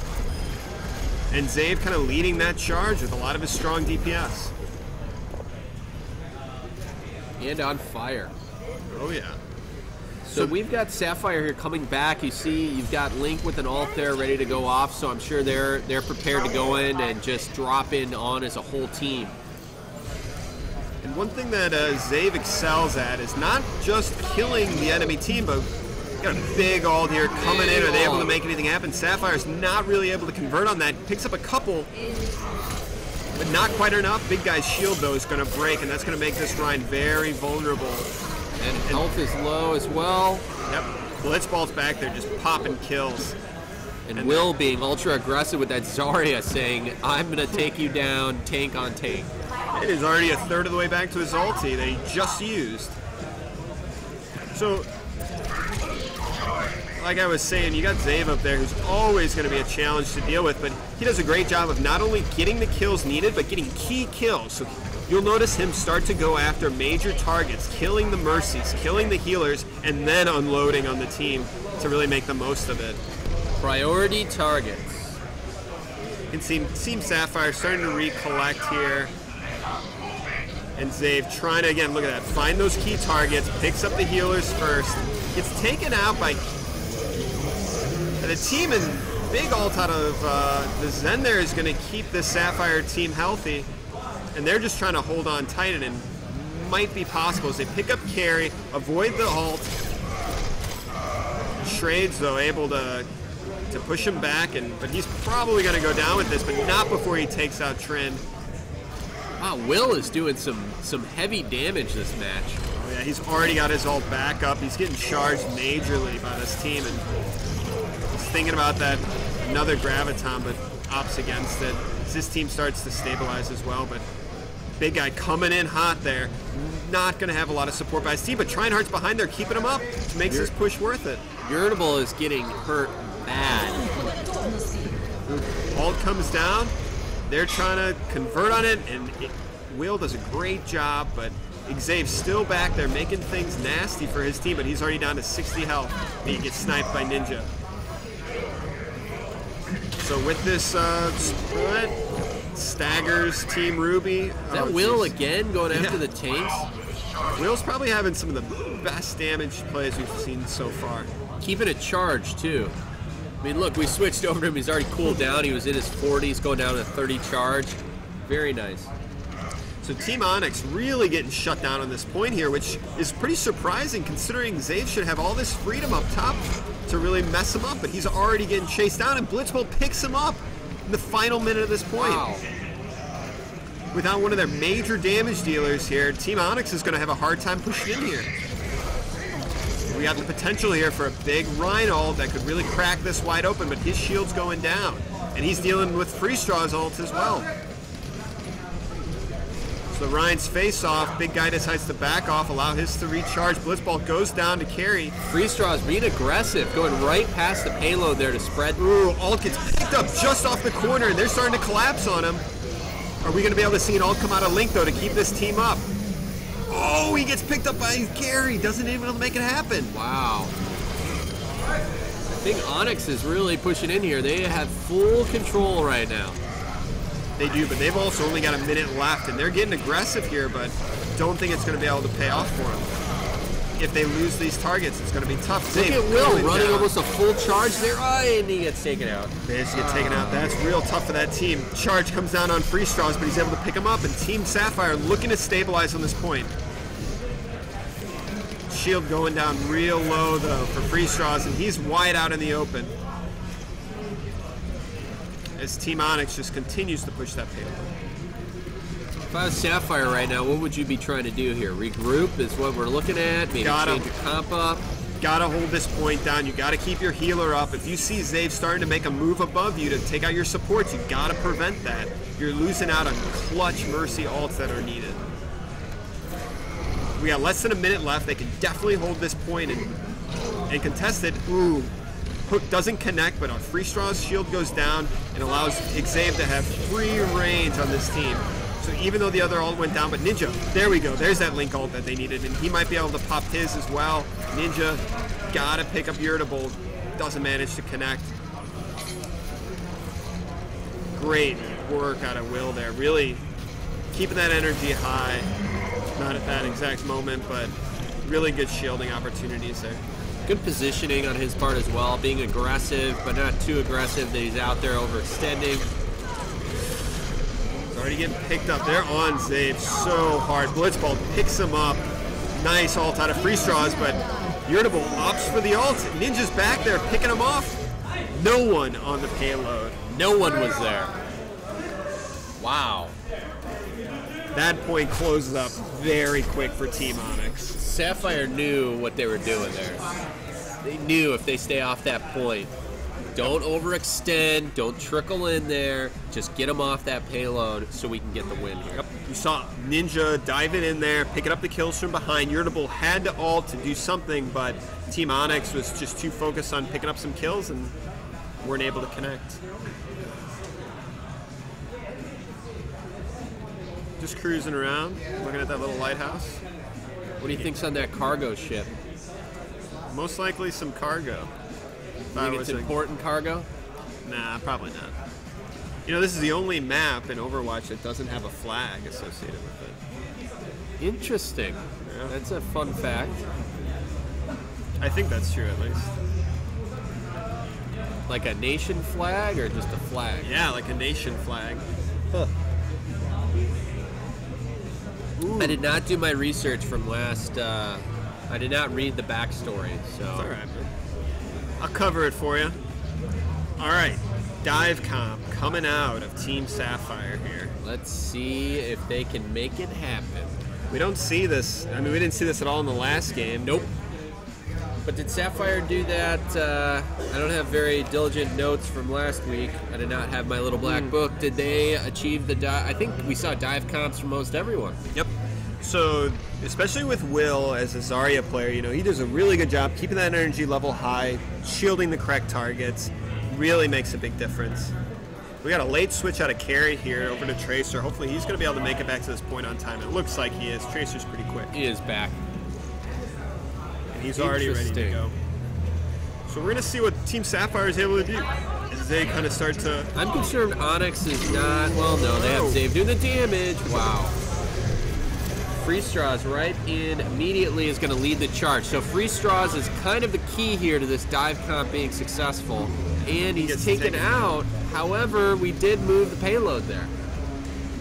and Zave kind of leading that charge with a lot of his strong DPS. And on fire. Oh yeah. So we've got Sapphire here coming back. You see, you've got Link with an ult there ready to go off. So I'm sure they're they're prepared to go in and just drop in on as a whole team. And one thing that uh, Zave excels at is not just killing the enemy team, but got a big ult here coming in. Are they able to make anything happen? Sapphire's not really able to convert on that. Picks up a couple, but not quite enough. Big guy's shield though is going to break, and that's going to make this Rein very vulnerable. And health is low as well. Yep. Blitzbolt's back there just popping kills. And Will being ultra aggressive with that Zarya saying, I'm going to take you down tank on tank. It is already a third of the way back to his ulti that he just used. So, like I was saying, you got Zave up there who's always going to be a challenge to deal with, but he does a great job of not only getting the kills needed, but getting key kills. So you'll notice him start to go after major targets, killing the Mercies, killing the healers, and then unloading on the team to really make the most of it. Priority targets. You can see Team Sapphire starting to recollect here. And Zave trying to, again, look at that. Find those key targets, picks up the healers first. Gets taken out by... And the team in big ult out of uh, the Zen there is going to keep the Sapphire team healthy. And they're just trying to hold on tight and it might be possible as they pick up carry, avoid the halt. Trades, though, able to to push him back, and but he's probably going to go down with this, but not before he takes out Trin. Wow, Will is doing some some heavy damage this match. Oh, yeah, he's already got his ult back up. He's getting charged majorly by this team, and he's thinking about that another graviton, but opts against it. As this team starts to stabilize as well, but big guy coming in hot there. Not going to have a lot of support by his team, but Tryinhart's behind there, keeping him up. Makes this push worth it. Irritable is getting hurt bad. Ult comes down. They're trying to convert on it, and it, Will does a great job, but Zave's still back there making things nasty for his team, but he's already down to 60 health. And he gets sniped by Ninja. So with this uh, split, staggers Team Ruby. Is that Oh, Will jeez. again going after Yeah. the tanks? Will's probably having some of the best damage plays we've seen so far. Keeping a charge, too. I mean, look, we switched over to him. He's already cooled down. He was in his 40s, going down to 30 charge. Very nice. So Team Onyx really getting shut down on this point here, which is pretty surprising considering Zave should have all this freedom up top to really mess him up, but he's already getting chased down and Blitzbolt picks him up in the final minute of this point. Wow. Without one of their major damage dealers here, Team Onyx is going to have a hard time pushing in here. We have the potential here for a big Rhino that could really crack this wide open, but his shield's going down. And he's dealing with Free Straw's ult as well. So Reins face off, big guy decides to back off, allow his to recharge. Blitzbolt goes down to carry. Free straws being aggressive, going right past the payload there to spread. Ooh, ult gets picked up just off the corner, and they're starting to collapse on him. Are we going to be able to see an ult come out of Link, though, to keep this team up? Oh, he gets picked up by Gary. Doesn't even make it happen. Wow. I think Onyx is really pushing in here. They have full control right now. They do, but they've also only got a minute left, and they're getting aggressive here, but don't think it's going to be able to pay off for them. If they lose these targets, it's going to be tough. Look Zave at Will running down. almost a full charge there. Oh, and he gets taken out. Managed to get taken out. That's real tough for that team. Charge comes down on Free Straws, but he's able to pick him up, and Team Sapphire looking to stabilize on this point. Shield going down real low, though, for Free Straws, and he's wide out in the open. As Team Onyx just continues to push that payload. If I was Sapphire right now, what would you be trying to do here? Regroup is what we're looking at. Maybe Gotta- change your comp up. Gotta hold this point down. You gotta keep your healer up. If you see Zave starting to make a move above you to take out your supports, you gotta prevent that. You're losing out on clutch Mercy ults that are needed. We got less than a minute left. They can definitely hold this point and, and contest it. Ooh, Hook doesn't connect, but on Free Straw's shield goes down and allows Xav to have free range on this team. So even though the other ult went down, but Ninja, there we go. There's that Link ult that they needed, and he might be able to pop his as well. Ninja, gotta pick up Irritable. Doesn't manage to connect. Great work out of Will there. Really keeping that energy high. Not at that exact moment, but really good shielding opportunities there. Good positioning on his part as well, being aggressive, but not too aggressive that he's out there overextending. Already getting picked up. They're on Zave so hard. Blitzbolt picks him up. Nice ult out of free straws, but Irritable opts for the ult. Ninja's back there picking him off. No one on the payload. No one was there. Wow. That point closes up very quick for Team Onyx. Sapphire knew what they were doing there. They knew if they stay off that point, don't overextend, don't trickle in there, just get them off that payload so we can get the win here. Yep. You saw Ninja diving in there, picking up the kills from behind. Irritable had to ult to do something, but Team Onyx was just too focused on picking up some kills and weren't able to connect. Just cruising around, looking at that little lighthouse. What do you think's on that cargo ship? Most likely some cargo. It Think it's a- important cargo? Nah, probably not. You know, this is the only map in Overwatch that doesn't have a flag associated with it. Interesting. Yeah. That's a fun fact. I think that's true, at least. Like a nation flag or just a flag? Yeah, like a nation flag. I did not do my research from last. Uh, I did not read the backstory, so All right, man. I'll cover it for you. All right, dive comp coming out of Team Sapphire here. let's see if they can make it happen. We don't see this. I mean, we didn't see this at all in the last game. Nope. But did Sapphire do that? Uh, I don't have very diligent notes from last week. I did not have my little black book. Did they achieve the dive? I think we saw dive comps from most everyone. Yep. So, especially with Will as a Zarya player, you know, he does a really good job keeping that energy level high, shielding the correct targets. Really makes a big difference. We got a late switch out of carry here over to Tracer. Hopefully, he's going to be able to make it back to this point on time. It looks like he is. Tracer's pretty quick, He is back. and he's already ready to go. So we're going to see what Team Sapphire is able to do as they kind of start to. I'm concerned Onyx is not. Well, no, they have oh. Zave doing the damage. Wow. Free Straws right in immediately is going to lead the charge. So Free Straws is kind of the key here to this dive comp being successful. And he's gets taken out. However, we did move the payload there.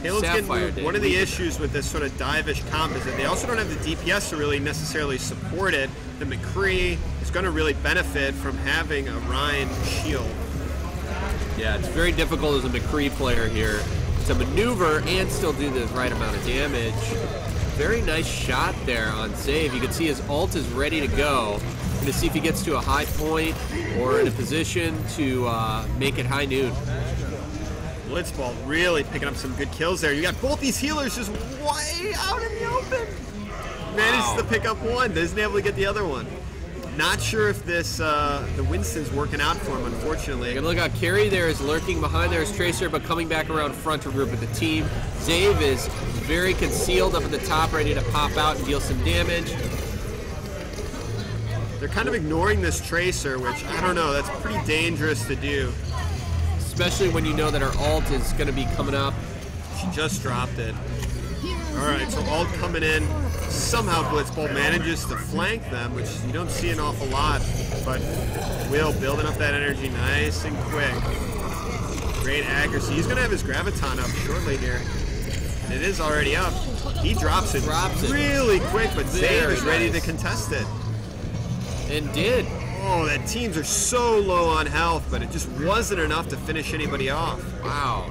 Payload's getting moved. One of the issues with this sort of dive-ish comp is that they also don't have the DPS to really necessarily support it. The McCree is going to really benefit from having a Rein shield. Yeah, it's very difficult as a McCree player here to maneuver and still do the right amount of damage. Very nice shot there on save. You can see his ult is ready to go. Going to see if he gets to a high point or in a position to uh, make it high noon. Blitzbolt really picking up some good kills there. You got both these healers just way out in the open. Manages Wow. to pick up one, isn't able to get the other one. Not sure if this uh, the Winston's working out for him, unfortunately. Good look out. Carry there is lurking behind there is Tracer, but coming back around front to regroup with the team. Zave is very concealed up at the top, ready to pop out and deal some damage. They're kind of ignoring this tracer, which I don't know. That's pretty dangerous to do. Especially when you know that our ult is going to be coming up. She just dropped it. All right, so Ult coming in. Somehow Blitzbolt manages to flank them, which you don't see an awful lot. But Will building up that energy nice and quick. Great accuracy. He's going to have his Graviton up shortly here. And it is already up. He drops it, Drops it. really quick, but Very is ready nice. to contest it. And did. Oh, that teams are so low on health, but it just wasn't enough to finish anybody off. Wow.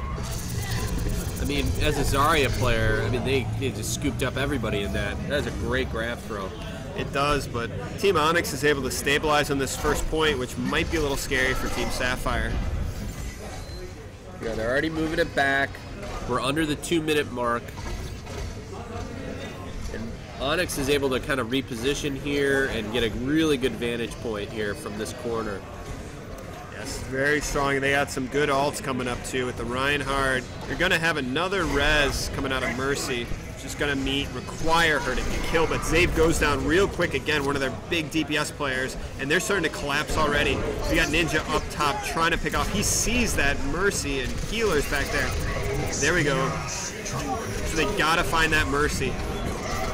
I mean, as a Zarya player, I mean, they, they just scooped up everybody in that. That is a great grab throw. It does, but Team Onyx is able to stabilize on this first point, which might be a little scary for Team Sapphire. Yeah, they're already moving it back. We're under the two minute mark. And Onyx is able to kind of reposition here and get a really good vantage point here from this corner. Yes, very strong. They got some good ults coming up too with the Reinhardt. You're gonna have another res coming out of Mercy. Just gonna meet, require her to get killed, but Zave goes down real quick again, one of their big DPS players, and they're starting to collapse already. We got Ninja up top trying to pick off. He sees that Mercy and healers back there. There we go. So they gotta find that Mercy.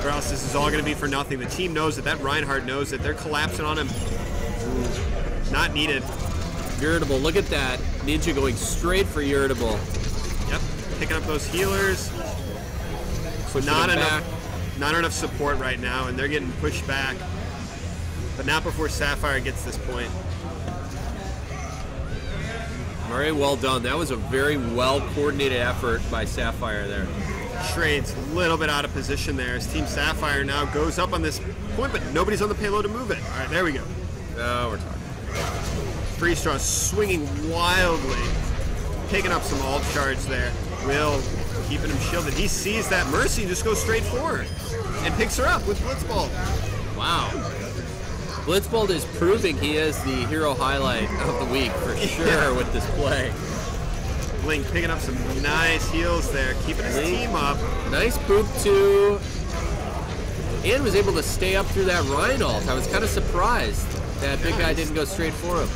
Or else this is all gonna be for nothing. The team knows it, that Reinhardt knows it. They're collapsing on him. Not needed. Irritable, look at that. Ninja going straight for Irritable. Yep, picking up those healers. Pushing Not enough, back. not enough support right now, and they're getting pushed back. But not before Sapphire gets this point. Very well done. That was a very well coordinated effort by Sapphire there. Trades a little bit out of position there as Team Sapphire now goes up on this point, but nobody's on the payload to move it. All right, there we go. Now we're talking. Free Straw swinging wildly, picking up some ult charge there. Will keeping him shielded. He sees that Mercy just goes straight forward and picks her up with Blitzbolt. Wow. Blitzbolt is proving he is the hero highlight of the week for sure Yeah. with this play. Link picking up some nice heals there, keeping his team up. Nice boop too. And was able to stay up through that Rein ult. I was kind of surprised that big guy didn't go straight for him.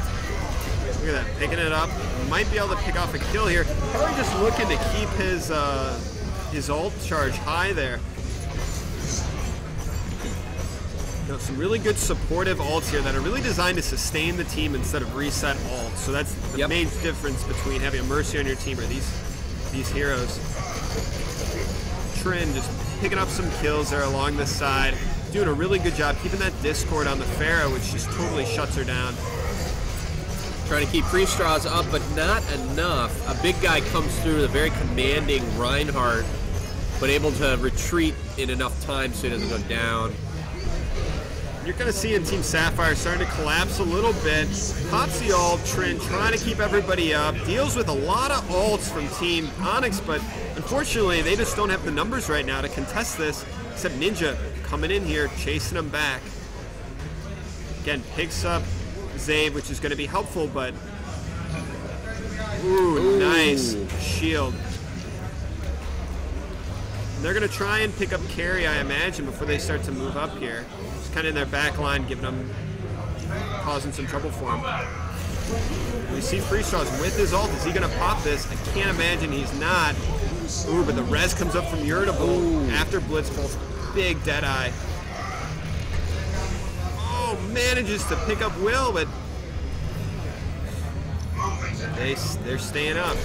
Look at that, picking it up. Might be able to pick off a kill here. Probably just looking to keep his uh, his ult charge high there. You know, some really good supportive ults here that are really designed to sustain the team instead of reset ults. So that's the Yep. main difference between having a Mercy on your team or these these heroes. Trin just picking up some kills there along the side. Doing a really good job keeping that Discord on the Pharah, which just totally shuts her down. Trying to keep free straws up, but not enough. A big guy comes through a very commanding Reinhardt, but able to retreat in enough time so he doesn't go down. You're going to see in Team Sapphire starting to collapse a little bit. Pops the ult, Trin trying to keep everybody up. Deals with a lot of ults from Team Onyx, but unfortunately they just don't have the numbers right now to contest this. Except Ninja coming in here, chasing them back. Again, picks up Zave, which is going to be helpful, but... Ooh, nice shield. They're going to try and pick up carry, I imagine, before they start to move up here. Just kind of in their back line, giving them, causing some trouble for him. We see Free Straws with his ult. Is he going to pop this? I can't imagine he's not. Ooh, but the res comes up from Irritable after Blitzbolt. Big Deadeye. Manages to pick up Will, but they, they're staying up.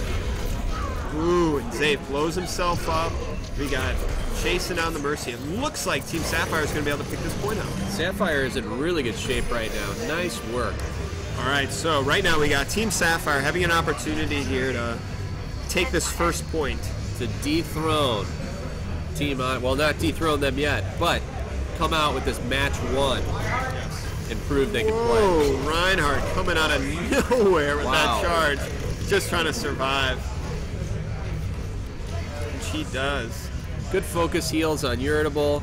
Ooh, and Zave blows himself up. We got chasing down the Mercy. It looks like Team Sapphire is going to be able to pick this point up. Sapphire is in really good shape right now. Nice work. All right, so right now we got Team Sapphire having an opportunity here to take this first point. To dethrone Team. Well, not dethrone them yet, but come out with this match one and prove they can play. Whoa, Reinhardt coming out of nowhere with Wow. that charge. Just trying to survive. And she does. Good focus heals on Irritable.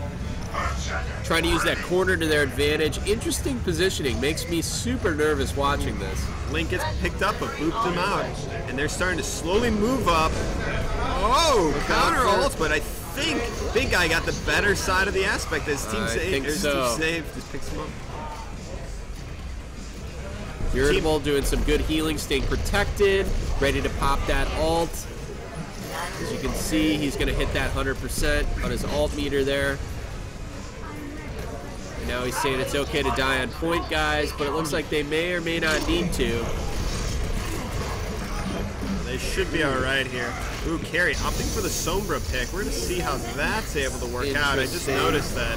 Trying to use that corner to their advantage. Interesting positioning. Makes me super nervous watching this. Link gets picked up but booped him out. And they're starting to slowly move up. Oh, counter ult, but I think Big Guy got the better side of the aspect as Team I Save, think so. Team Save just picks him up. Irritable doing some good healing, staying protected, ready to pop that ult. As you can see, he's going to hit that 100% on his ult meter there. And now he's saying it's okay to die on point, guys, but it looks like they may or may not need to. They should be all right here. Ooh, Carrie opting for the Sombra pick. We're going to see how that's able to work out. I just noticed that.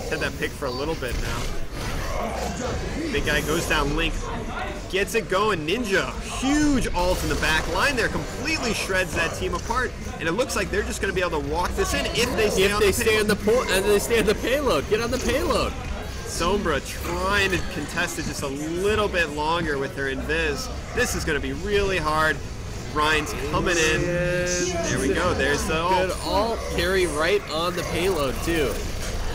He's had that pick for a little bit now. Big guy goes down. Link gets it going. Ninja, huge ult in the back line there, completely shreds that team apart. And it looks like they're just going to be able to walk this in if they stay If on they the stay payload. on the po- and they stay on the payload, get on the payload. Sombra trying to contest it just a little bit longer with her invis. This is going to be really hard. Rein's coming in. There we go. There's the Good ult. alt carry right on the payload too.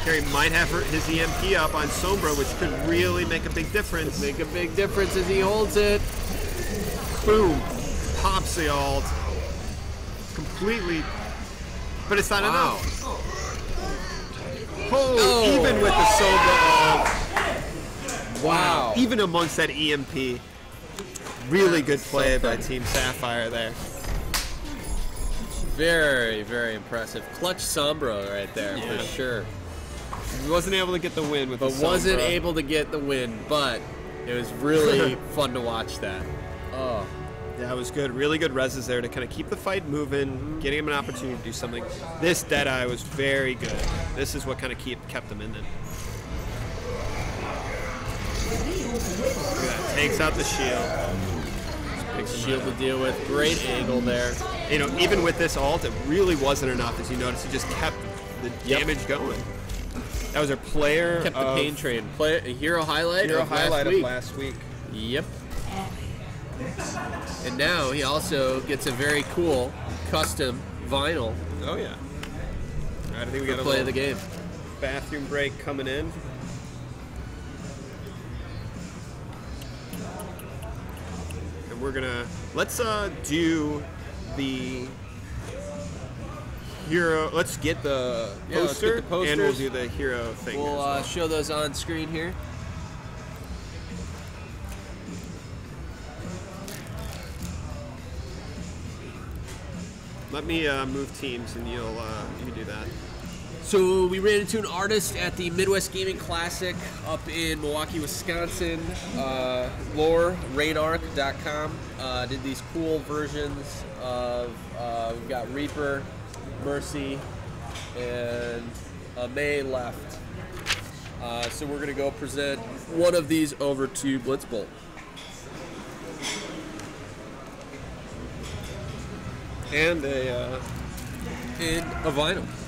Carey might have her, his EMP up on Sombra, which could really make a big difference. Make a big difference as he holds it. Boom. Pops the ult. Completely. But it's not Wow. enough. Oh, Oh. even with the Sombra ult. Wow. Even amongst that EMP. Really good play by Team Sapphire there. Very, very impressive. Clutch Sombra right there Yeah. for sure. He wasn't able to get the win with But the wasn't Sombra. able to get the win, but it was really fun to watch that. Oh. That was good. Really good reses there to kind of keep the fight moving, getting him an opportunity to do something. This Deadeye was very good. This is what kind of keep, kept them in it. Look. Takes out the shield. Big shield to deal with. Great angle there. You know, even with this ult, it really wasn't enough. As you notice, it just kept the Yep. damage going. That was our player Kept the pain train. Play a hero highlight. hero of last highlight week. of last week. Yep. And now he also gets a very cool custom vinyl Oh yeah. All right, I think we got to play the game. bathroom break coming in. And we're gonna let's uh do the hero. Let's get the Yeah, poster, get the and we'll do the hero thing. We'll as uh, show those on screen here. Let me uh, move teams, and you'll uh, you can do that. So we ran into an artist at the Midwest Gaming Classic up in Milwaukee, Wisconsin. Uh, Lore, Radark.com. Uh, did these cool versions of, uh, we've got Reaper, Mercy, and uh, Mei left. Uh, so we're going to go present one of these over to Blitzbolt. And a uh, a vinyl.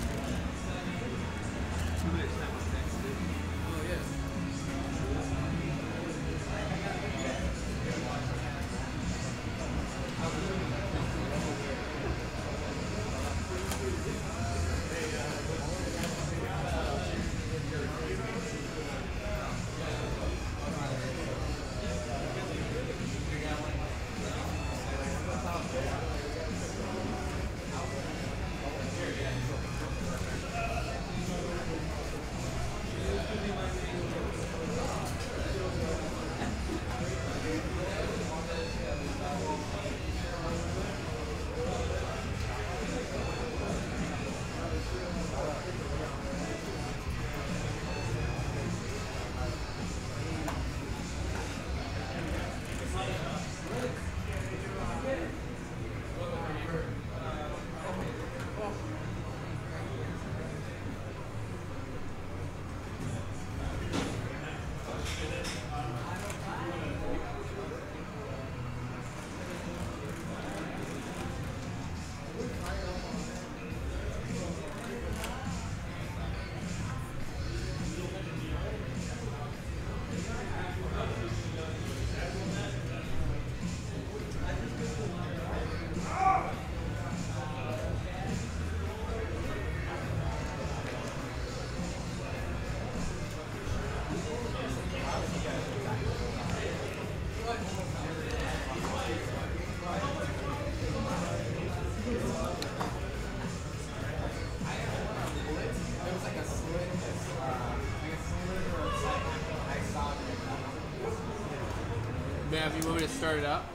Want me to start it up?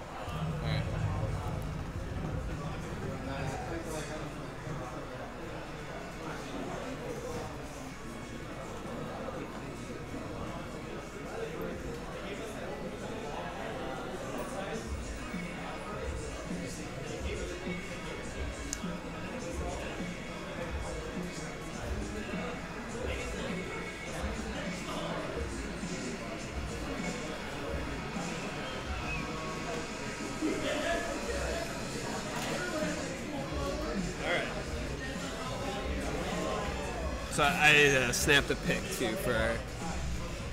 So I uh, snapped a pic too for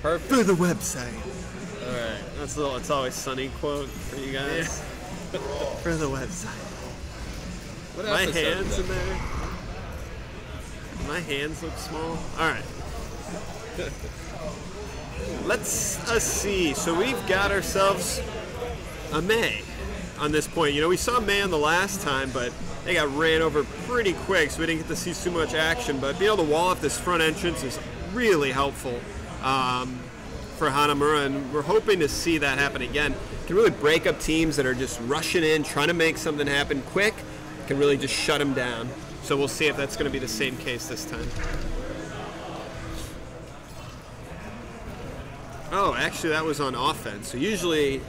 our For the website. All right, that's a little. It's always sunny quote for you guys. for the website. what My hands in there. My hands look small. All right. Let's uh, see. So we've got ourselves a Mei on this point. You know, we saw Man the last time, but they got ran over pretty quick, so we didn't get to see too much action. But being able to wall off this front entrance is really helpful um, for Hanamura, and we're hoping to see that happen again. Can really break up teams that are just rushing in, trying to make something happen quick. Can really just shut them down. So we'll see if that's going to be the same case this time. Oh, actually, that was on offense. So usually,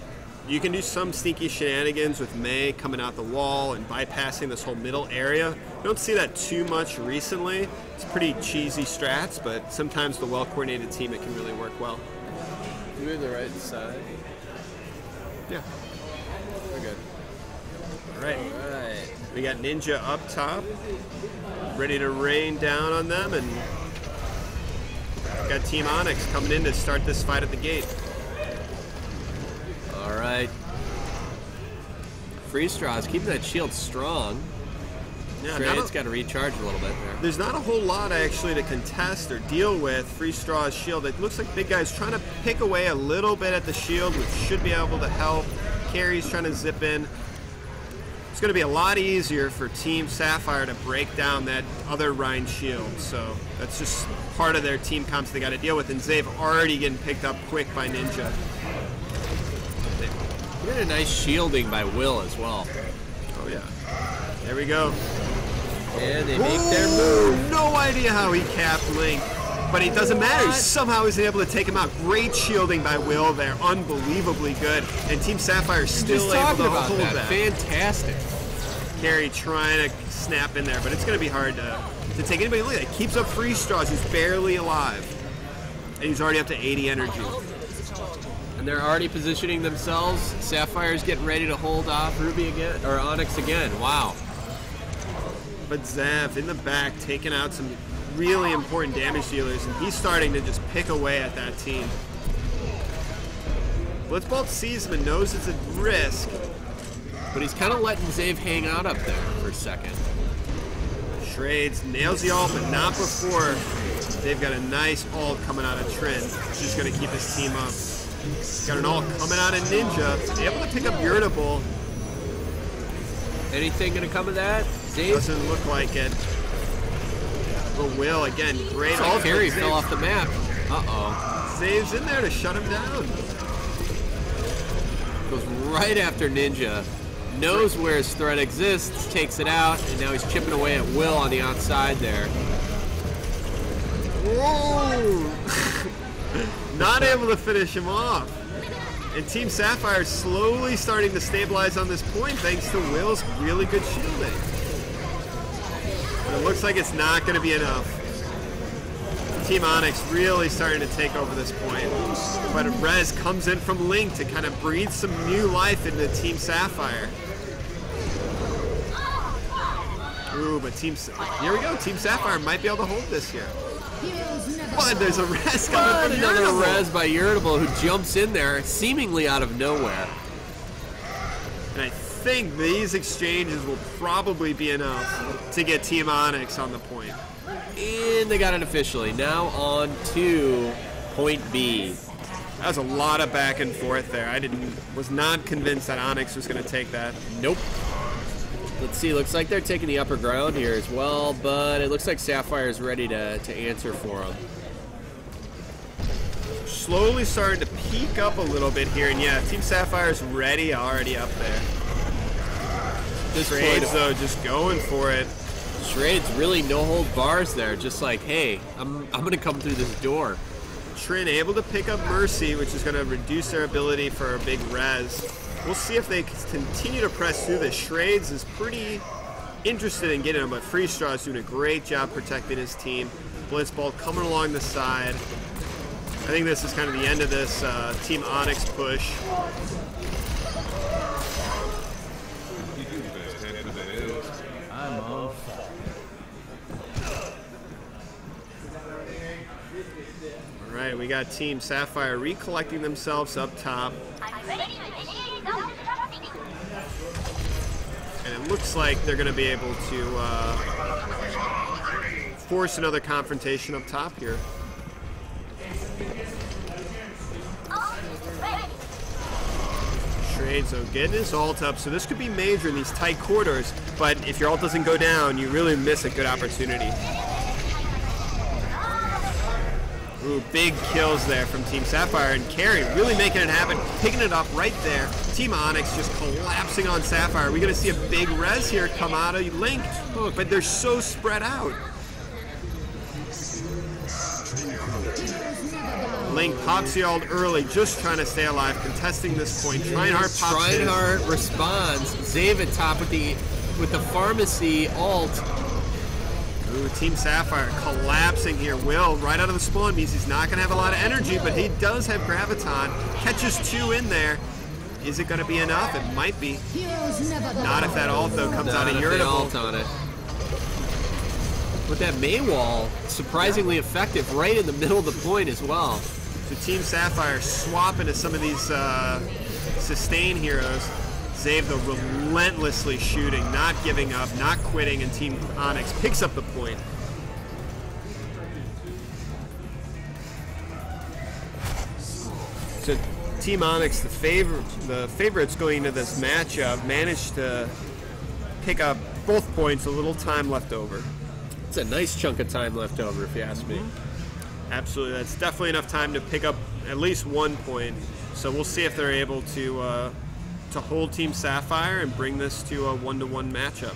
you can do some sneaky shenanigans with Mei coming out the wall and bypassing this whole middle area. You don't see that too much recently. It's pretty cheesy strats, but sometimes the well-coordinated team it can really work well. You're the right side. Yeah. We're good. All right. All right. We got Ninja up top, ready to rain down on them, and got Team Onyx coming in to start this fight at the gate. All right. Freeze straws keeping that shield strong. Yeah, it's got to recharge a little bit there. There's not a whole lot actually to contest or deal with Free Straw's shield. It looks like Big Guy's trying to pick away a little bit at the shield, which should be able to help. Carrie's trying to zip in. It's going to be a lot easier for Team Sapphire to break down that other Rein shield. So that's just part of their team comps they got to deal with. And Zave already getting picked up quick by Ninja. We got a nice shielding by Will as well. Oh yeah. There we go. And they make their move. No idea how he capped Link, but it doesn't matter. He What? somehow was able to take him out. Great shielding by Will there, unbelievably good. And Team Sapphire still Just able to about hold that. that. Fantastic. Carrie trying to snap in there, but it's going to be hard to, to take anybody. Look at that. Keeps up free straws. He's barely alive. And he's already up to 80 energy. And they're already positioning themselves. Sapphire's getting ready to hold off Ruby again, or Onyx again. Wow. But Zav in the back taking out some really important damage dealers, and he's starting to just pick away at that team. Blitzbolt sees him and knows it's a risk. But he's kind of letting Zave hang out up there for a second. Trades, nails the ult, but not before they've got a nice ult coming out of which is going to keep his team up. Got an all coming out of Ninja, able to pick up Irritable. Anything gonna come of that? Zave? Doesn't look like it. But Will, again, great Looks like but fell off the map. Uh-oh. Saves in there to shut him down. Goes right after Ninja. Knows where his threat exists, takes it out, and now he's chipping away at Will on the outside there. Whoa! Not able to finish him off. And Team Sapphire slowly starting to stabilize on this point thanks to Will's really good shielding. But it looks like it's not going to be enough. Team Onyx really starting to take over this point. But Rez comes in from Link to kind of breathe some new life into Team Sapphire. Ooh, but Team here we go. Team Sapphire might be able to hold this here. But there's a Rez But coming from another Irritable. res by Irritable who jumps in there seemingly out of nowhere. And I think these exchanges will probably be enough to get Team Onyx on the point. And they got it officially. Now on to point B. That was a lot of back and forth there. I didn't was not convinced that Onyx was going to take that. Nope. Let's see, looks like they're taking the upper ground here as well, but it looks like Sapphire is ready to, to answer for them. Slowly starting to peak up a little bit here, and yeah, Team Sapphire is ready, already up there. This Trades though, just going for it. Trades really no hold bars there, just like, hey, I'm, I'm gonna come through this door. Trin able to pick up Mercy, which is going to reduce their ability for a big res. We'll see if they continue to press through this. Shrades is pretty interested in getting him, but Freestraw is doing a great job protecting his team. Blitzbolt coming along the side. I think this is kind of the end of this uh, Team Onyx push. All right, we got Team Sapphire recollecting themselves up top. Looks like they're going to be able to uh, force another confrontation up top here. Trades though getting his ult up, so this could be major in these tight quarters. But if your ult doesn't go down, you really miss a good opportunity. Ooh, big kills there from Team Sapphire and Carry really making it happen, picking it up right there. Team Onyx just collapsing on Sapphire. We're gonna see a big res here come out of Link, but they're so spread out. Link pops the ult early, just trying to stay alive, contesting this point. Tryinhart pops. Reinhardt responds. Zave top with the with the Pharmercy ult. Ooh, Team Sapphire collapsing here. Will, right out of the spawn, means he's not going to have a lot of energy, but he does have Graviton. Catches two in there. Is it going to be enough? It might be. Not if that ult, though, comes out Not of they Irritable. ult on it. But that Mei wall, surprisingly effective right in the middle of the point as well. So Team Sapphire swapping to some of these uh, sustain heroes. Zave, though, relentlessly shooting, not giving up, not quitting, and Team Onyx picks up the point. So Team Onyx, the favorite, the favorites going into this matchup, managed to pick up both points. A little time left over. It's a nice chunk of time left over, if you ask me. Absolutely, that's definitely enough time to pick up at least one point. So we'll see if they're able to uh, to hold Team Sapphire and bring this to a one-to-one matchup.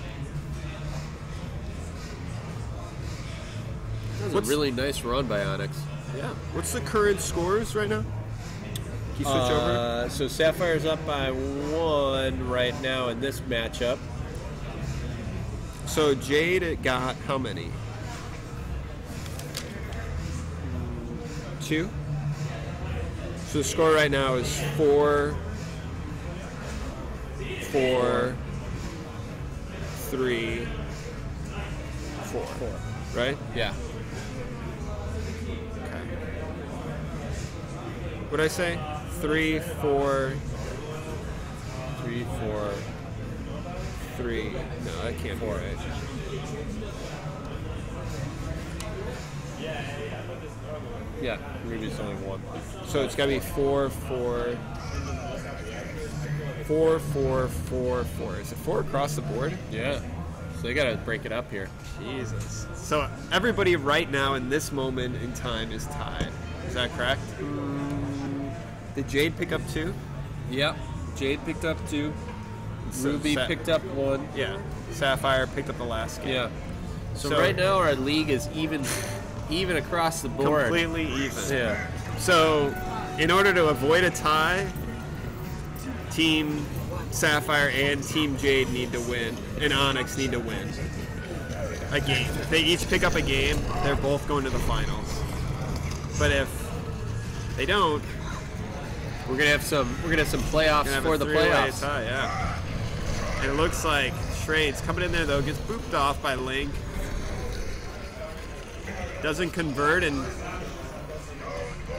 That was What's- a really nice run by Onyx. Yeah. What's the current scores right now? Can you switch over? Uh, so Sapphire's up by one right now in this matchup. So Jade got how many? Two. So the score right now is four, four, three, four. Right? Yeah. Okay. What'd I say? Three, four, Three, four. three. No, that can't be right. Yeah, Ruby's only one. So it's got to be four, four, four, four, four, four. Is it four across the board? Yeah. So they gotta break it up here. Jesus. So everybody right now in this moment in time is tied. Is that correct? Mm. Did Jade pick up two? Yep. Jade picked up two. So Ruby Sa- picked up one. Yeah. Sapphire picked up the last game. Yeah. So, So- right now our league is even, even across the board. Completely even. Yeah. So, in order to avoid a tie, Team Sapphire and Team Jade need to win, and Onyx need to win a game. If they each pick up a game, they're both going to the finals. But if they don't, We're gonna have some. We're gonna have some playoffs for the playoffs. tie. Yeah. And it looks like Shrades coming in there though gets booped off by Link. Doesn't convert and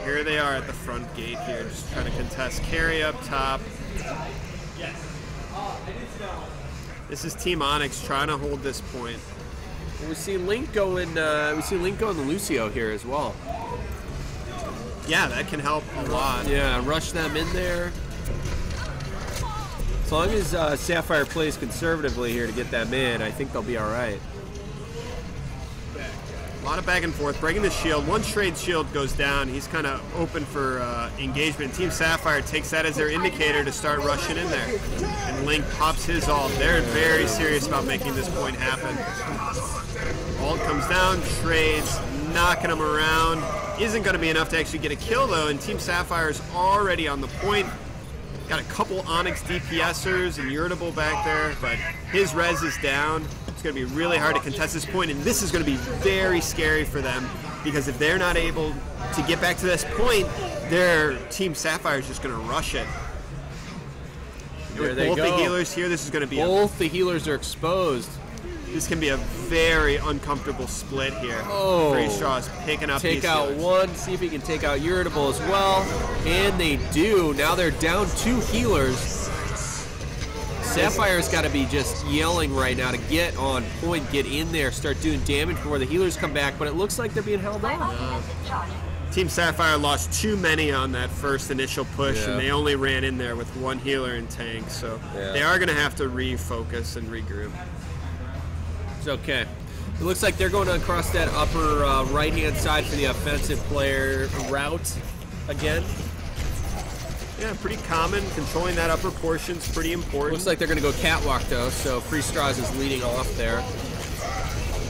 here they are at the front gate here, just trying to contest carry up top. This is Team Onyx trying to hold this point. We see Link going. Uh, we see Link going to Lucio here as well. Yeah, that can help a lot. Yeah, rush them in there. As long as uh, Sapphire plays conservatively here to get them in, I think they'll be all right. A lot of back and forth, breaking the shield. Once Trade's shield goes down, he's kind of open for uh, engagement. Team Sapphire takes that as their indicator to start rushing in there. And Link pops his ult. They're very serious about making this point happen. Ult comes down, Trades knocking him around. Isn't going to be enough to actually get a kill though, and Team Sapphire's already on the point. Got a couple Onyx DPSers and Irritable back there, but his res is down. Going to be really hard to contest this point, and this is going to be very scary for them because if they're not able to get back to this point, their Team Sapphire is just going to rush it. There With they both go. the healers here, this is going to be a Both the healers are exposed. This can be a very uncomfortable split here. Oh. Free Straw's picking up Take out healers. one, see if he can take out Irritable as well. And they do. Now they're down two healers. Sapphire's got to be just yelling right now to get on point, get in there, start doing damage before the healers come back. But it looks like they're being held off. Team Sapphire lost too many on that first initial push, Yeah. and they only ran in there with one healer and tank. So Yeah. they are going to have to refocus and regroup. It's okay. It looks like they're going to cross that upper uh, right-hand side for the offensive player route again. Yeah, pretty common. Controlling that upper portion is pretty important. Looks like they're going to go catwalk though, so Free Straws is leading off there.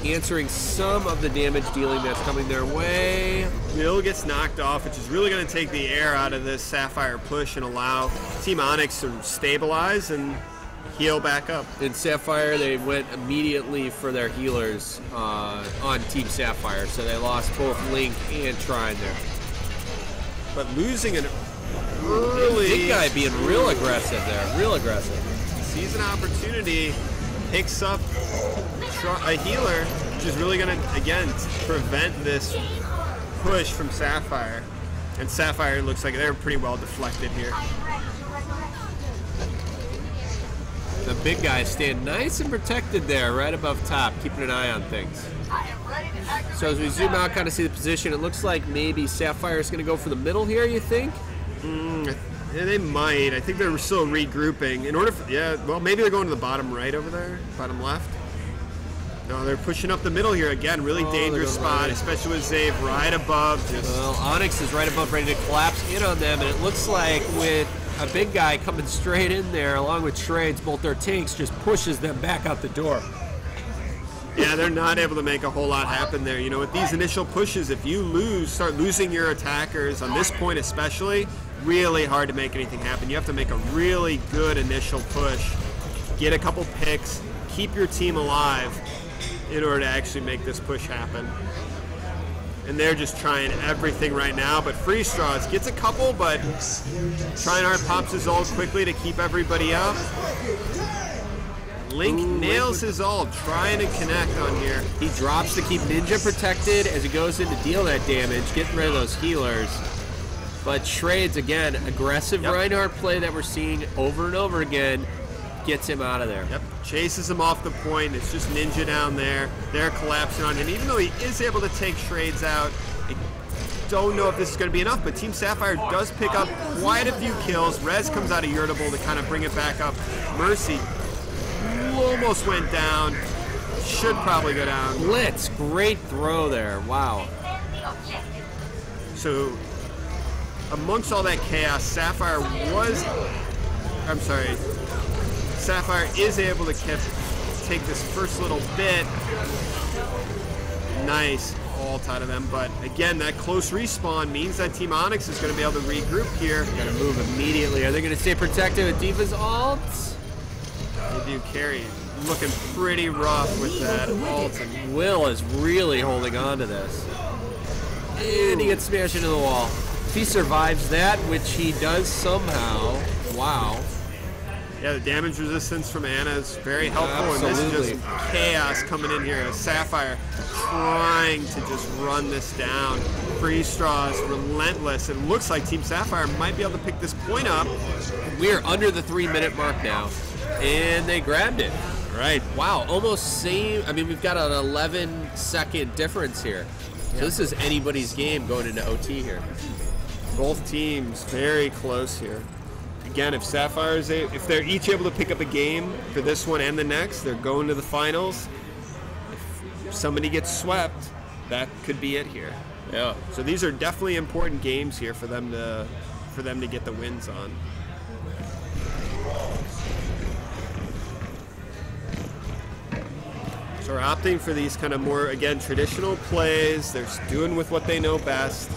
Answering some of the damage dealing that's coming their way. Bill gets knocked off, which is really going to take the air out of this Sapphire push and allow Team Onyx to stabilize and heal back up. In Sapphire, they went immediately for their healers uh, on Team Sapphire, so they lost both Link and Trine there. But losing an early Big guy being real aggressive there, real aggressive. sees an opportunity, picks up a healer, which is really going to, again, prevent this push from Sapphire. And Sapphire looks like they're pretty well deflected here. The big guy staying nice and protected there, right above top, keeping an eye on things. So as we zoom out, kind of see the position, it looks like maybe Sapphire is going to go for the middle here. You think? Mm, yeah, they might. I think they're still regrouping. In order for, yeah, well, maybe they're going to the bottom right over there, bottom left. No, they're pushing up the middle here again. Really Oh, dangerous spot, right. especially with Zave right above. Just Well, Onyx is right above, ready to collapse in on them, and it looks like with a big guy coming straight in there, along with Trades, both their tanks just pushes them back out the door. yeah, they're not able to make a whole lot happen there. You know, with these initial pushes, if you lose, start losing your attackers on this point especially, really hard to make anything happen. You have to make a really good initial push, get a couple picks, keep your team alive in order to actually make this push happen. And they're just trying everything right now. But Free Straws gets a couple, but Tryinhart pops his ult quickly to keep everybody up. Link nails his ult, trying to connect on here. He drops to keep Ninja protected as he goes in to deal that damage, getting rid of those healers. But Trades, again, aggressive Yep. Reinhardt play that we're seeing over and over again, gets him out of there. Yep, chases him off the point. It's just Ninja down there. They're collapsing on him. Even though he is able to take Shrades out, I don't know if this is going to be enough, but Team Sapphire does pick up quite a few kills. Rez comes out of Irritable to kind of bring it back up. Mercy almost went down. Should probably go down. Blitz, great throw there. Wow. So, amongst all that chaos, Sapphire was. I'm sorry. Sapphire is able to keep, take this first little bit. Nice ult out of them, but again, that close respawn means that Team Onyx is going to be able to regroup here. Gotta move immediately. Are they gonna stay protected with D.Va's ult? They do carry. Looking pretty rough with that ult. And Will is really holding on to this. And he gets smashed into the wall. If he survives that, which he does somehow, wow. Yeah, the damage resistance from Ana is very helpful, and this is Absolutely. just chaos coming in here. Sapphire trying to just run this down. Free straws, relentless. It looks like Team Sapphire might be able to pick this point up. We are under the three minute mark now. And they grabbed it. Right. Wow, almost same. I mean, we've got an 11 second difference here. So this is anybody's game going into OT here. Both teams very close here. Again, if Sapphire is a, if they're each able to pick up a game for this one and the next, they're going to the finals. If somebody gets swept, that could be it here. Yeah. So these are definitely important games here for them to for them to get the wins on. So we're opting for these kind of more again traditional plays. They're doing with what they know best.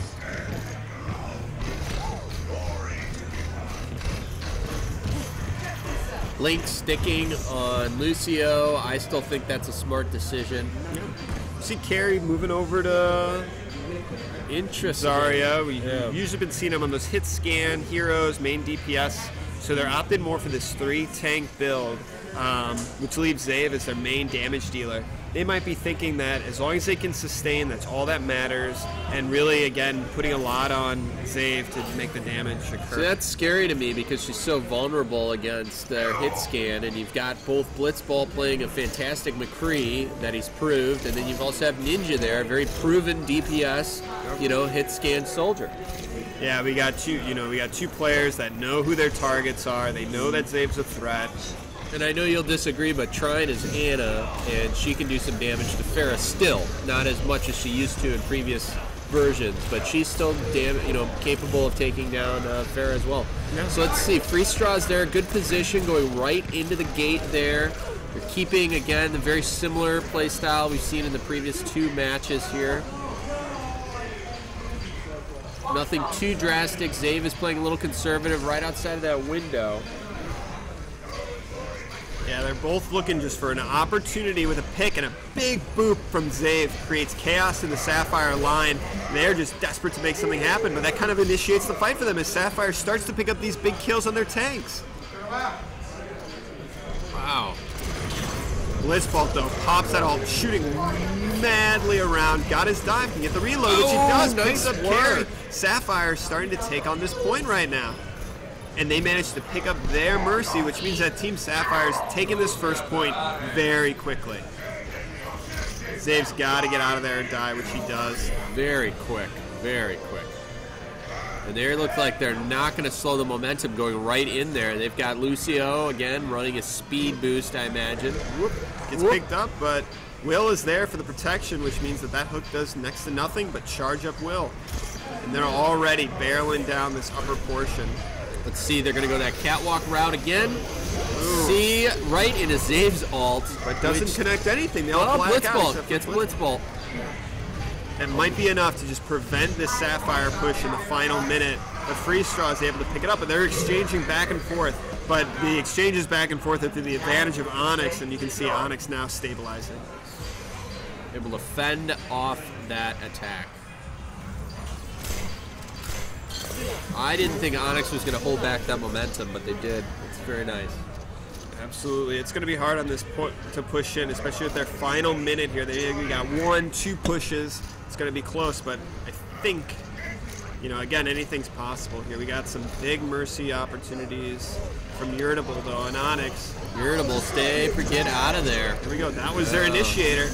Link sticking on Lucio. I still think that's a smart decision. See Carrie moving over to Interesting. Zarya. We've Yeah. usually been seeing them on those hit scan heroes, main DPS. So they're opting more for this three tank build. um, which leaves Zave as their main damage dealer. They might be thinking that as long as they can sustain, that's all that matters, and really, again, putting a lot on Zave to make the damage occur. So that's scary to me because she's so vulnerable against their hit scan, and you've got both Blitzbolt playing a fantastic McCree that he's proved, and then you've also have Ninja there, a very proven DPS, you know, hit scan soldier. Yeah, we got two. You know, we got two players that know who their targets are. They know that Zave's a threat. And I know you'll disagree, but Trine is Ana, and she can do some damage to Pharah still. Not as much as she used to in previous versions, but she's still dam- you know, capable of taking down uh, Pharah as well. Yeah. So let's see. Free Straw's there, good position, going right into the gate there. They're keeping, again, the very similar play style we've seen in the previous two matches here. Nothing too drastic. Zave is playing a little conservative right outside of that window. Yeah, they're both looking just for an opportunity with a pick and a big boop from Zave creates chaos in the Sapphire line. They're just desperate to make something happen, but that kind of initiates the fight for them as Sapphire starts to pick up these big kills on their tanks. Wow. Blitzbolt though pops that ult, shooting madly around. Got his dive, can get the reload, which he Oh, does. nice Picks up work. carry. Sapphire starting to take on this point right now. And they managed to pick up their mercy, which means that Team Sapphire's taking this first point very quickly. Zave's got to get out of there and die, which he does. Very quick, very quick. And they look like they're not going to slow the momentum going right in there. They've got Lucio again running a speed boost, I imagine. Whoop, gets Whoop. picked up, but Will is there for the protection, which means that that hook does next to nothing but charge up Will. And they're already barreling down this upper portion. Let's see, they're going to go that catwalk route again. See, right into Zave's ult. But doesn't which- connect anything. They all Oh, black out Blitzbolt except gets Blitz. Blitzbolt. That might be enough to just prevent this Sapphire push in the final minute. But Free Straw is able to pick it up, and they're exchanging back and forth. But the exchanges back and forth are to the advantage of Onyx, and you can see Onyx now stabilizing. Able to fend off that attack. I didn't think Onyx was going to hold back that momentum, but they did. It's very nice. Absolutely, it's going to be hard on this point to push in, especially with their final minute here. They got one, two pushes. It's going to be close, but I think, you know, again, anything's possible here. We got some big mercy opportunities from Irritable though, and Onyx. Irritable, stay, for get out of there. Here we go. That was their initiator.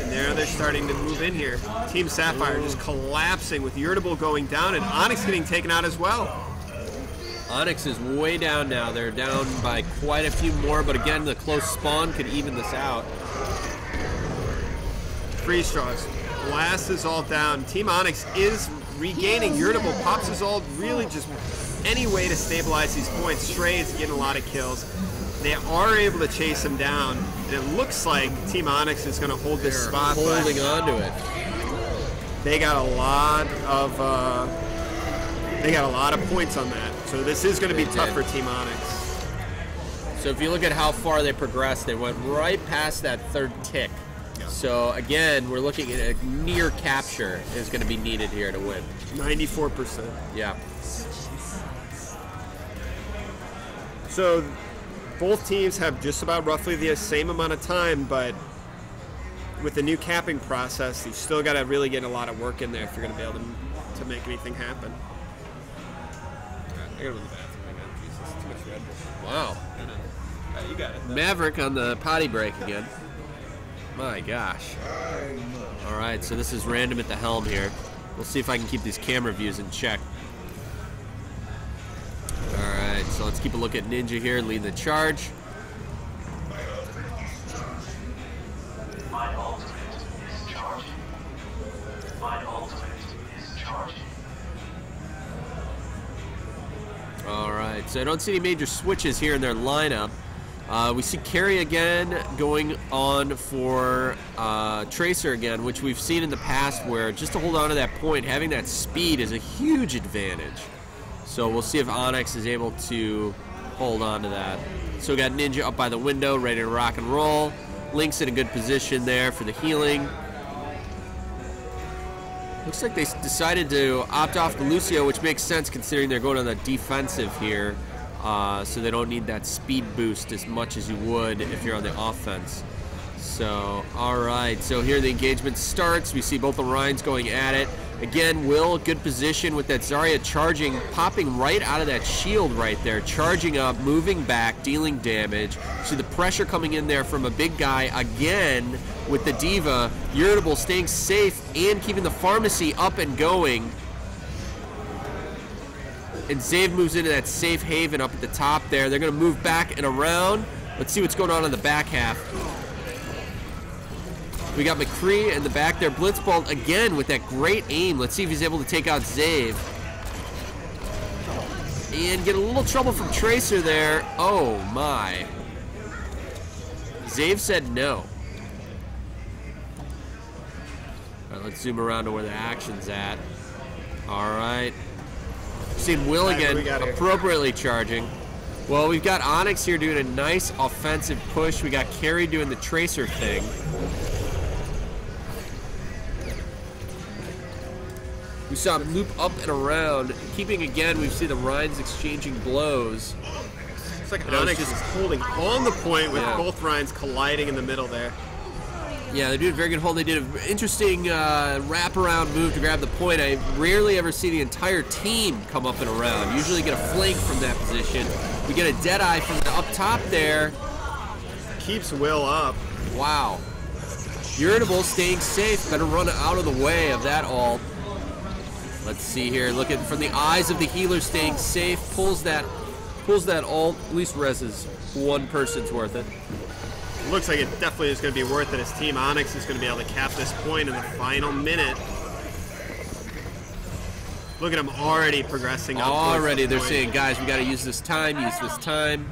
And there they're starting to move in here. Team Sapphire just collapsing with Irritable going down and Onyx getting taken out as well. Onyx is way down now. They're down by quite a few more, but again, the close spawn could even this out. Free straws. Blast is all down. Team Onyx is regaining. Irritable pops his all really just any way to stabilize these points. Stray is getting a lot of kills. They are able to chase him down, and it looks like Team Onyx is going to hold this They're spot. holding on to it. they got a lot of uh, they got a lot of points on that. So this is going to be They tough did. for Team Onyx. So if you look at how far they progressed, they went right past that third tick. So again, we're looking at a near capture is going to be needed here to win. 94%. Yeah. So both teams have just about roughly the same amount of time, but with the new capping process, you still got to really get a lot of work in there if you're going to be able to, to make anything happen. I gotta go to the bathroom. I Jesus, too much Red Bull. Wow. Uh, you got it. Maverick on the potty break again. My gosh. All right, so this is random at the helm here. We'll see if I can keep these camera views in check. All right, so let's keep a look at Ninja here, leading the charge. My ultimate is charging. My ultimate is charging. All right, so I don't see any major switches here in their lineup. Uh, we see Carry again going on for uh, Tracer again, which we've seen in the past where just to hold on to that point, having that speed is a huge advantage. So we'll see if Onyx is able to hold on to that. So we got Ninja up by the window, ready to rock and roll. Link's in a good position there for the healing. Looks like they decided to opt off the Lucio, which makes sense considering they're going on the defensive here. uh, so they don't need that speed boost as much as you would if you're on the offense. So, all right. So here the engagement starts. We see both the Reins going at it. Again, Will, good position with that Zarya charging, popping right out of that shield right there, charging up, moving back, dealing damage. See the pressure coming in there from a big guy again with the D.Va. Irritable staying safe and keeping the Pharmercy up and going. And Zave moves into that safe haven up at the top there. They're going to move back and around. Let's see what's going on in the back half. We got McCree in the back there. Blitzbolt again with that great aim. Let's see if he's able to take out Zave. And get a little trouble from Tracer there. Oh my. Zave said no. All right, let's zoom around to where the action's at. All right. Seen Will again appropriately charging. Well, we've got Onyx here doing a nice offensive push. We got Carrie doing the Tracer thing. We saw him loop up and around, keeping again. We see the Reins exchanging blows. It's like Onyx just- is holding on the point with Yeah. both Reins colliding in the middle there. Yeah, they did a very good hold. They did an interesting uh, wraparound move to grab the point. I rarely ever see the entire team come up and around. Usually get a flank from that position. We get a dead eye from the up top there. Keeps Will up. Wow. Irritable staying safe. Better run out of the way of that ult. Let's see here. Looking from the eyes of the healer staying safe. Pulls that pulls that ult. At least reses one person's worth it. Looks like it definitely is going to be worth it as Team Onyx is going to be able to cap this point in the final minute. Look at them already progressing up. Already they're point. saying, guys, we got to use this time, use this time.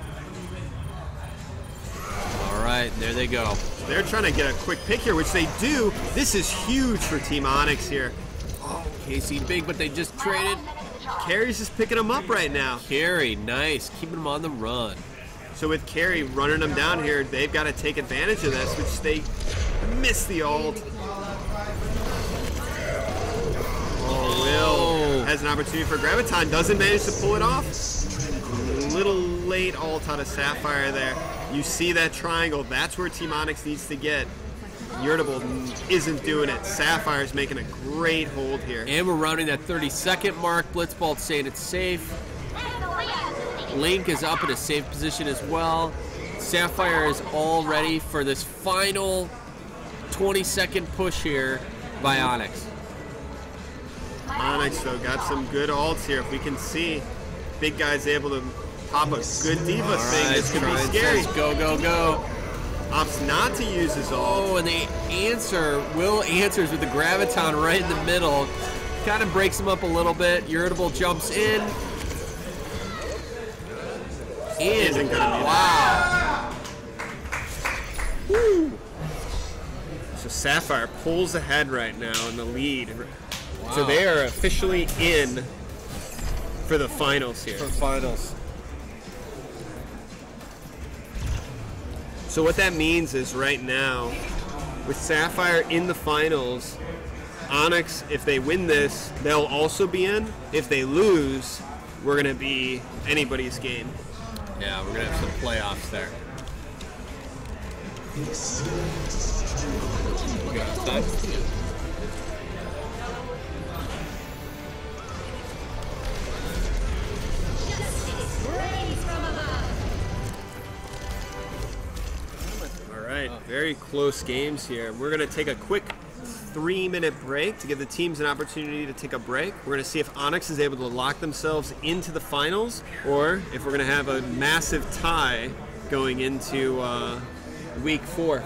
All right, there they go. They're trying to get a quick pick here, which they do. This is huge for Team Onyx here. KC big, but they just traded. Carrie's just picking them up right now. Carry, nice, keeping them on the run. So with Carrie running them down here, they've got to take advantage of this, which they miss the ult. Oh, Will has an opportunity for Graviton, doesn't manage to pull it off. Little late ult out of Sapphire there. You see that triangle, that's where Team Onyx needs to get. Irritable isn't doing it. Sapphire's making a great hold here. And we're rounding that 30 second mark. Blitzbolt saying it's safe. Link is up in a safe position as well. Sapphire is all ready for this final 20 second push here by Onyx. Onyx though got some good ults here. If we can see, big guy's able to pop a good D.Va All thing. right, This could be scary. Go, go, go. Opts not to use his ult. Oh, and they answer. Will answers with the graviton right in the middle. Kind of breaks him up a little bit. Irritable jumps in. Isn't In. gonna be Wow. So Sapphire pulls ahead right now in the lead. So they are officially in for the finals here. For finals. So what that means is right now, with Sapphire in the finals, Onyx, if they win this, they'll also be in. If they lose, we're gonna be anybody's game. Yeah, we're gonna have some playoffs there. We right, very close games here. We're going to take a quick three minute break to give the teams an opportunity to take a break. We're going to see if Onyx is able to lock themselves into the finals or if we're going to have a massive tie going into uh, week four.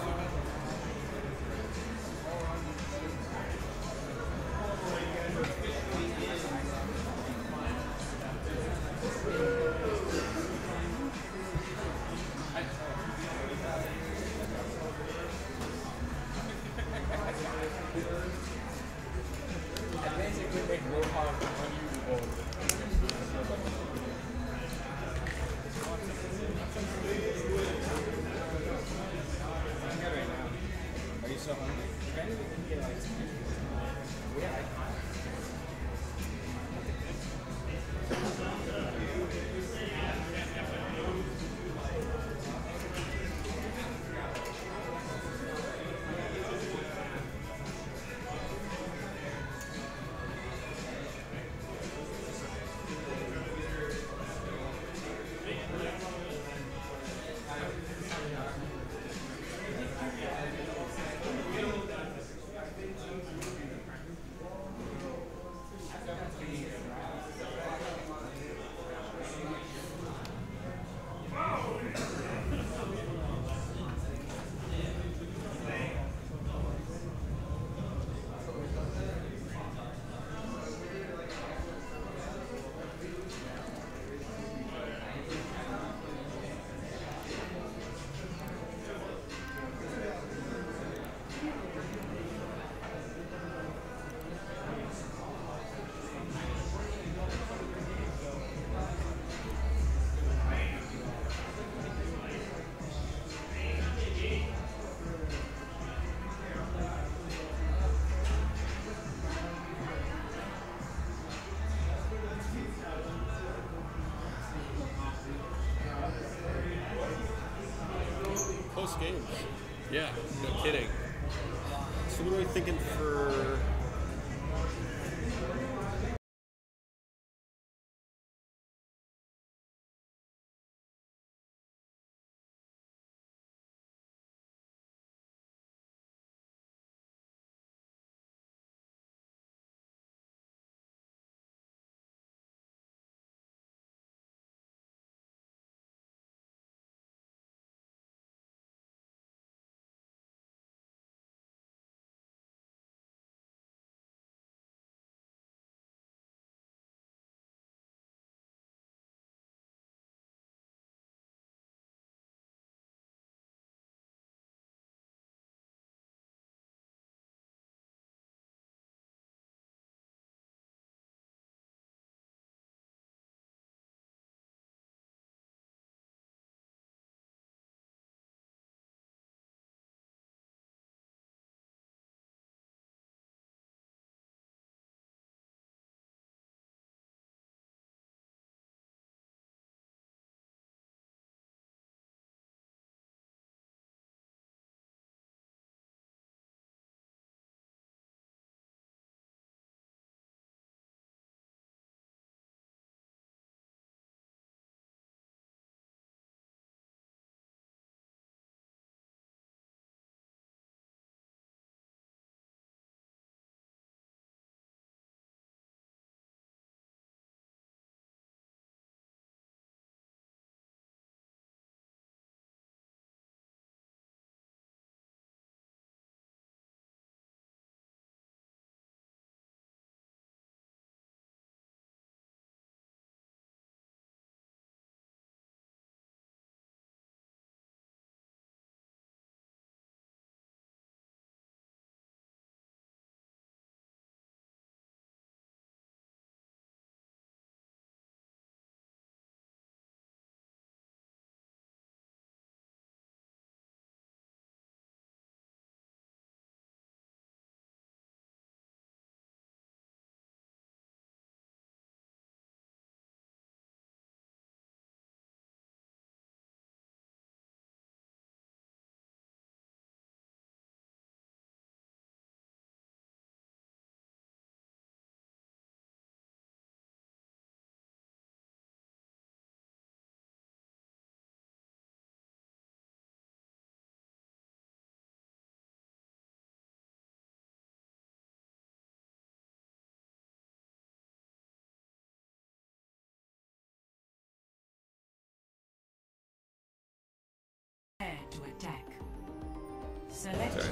Select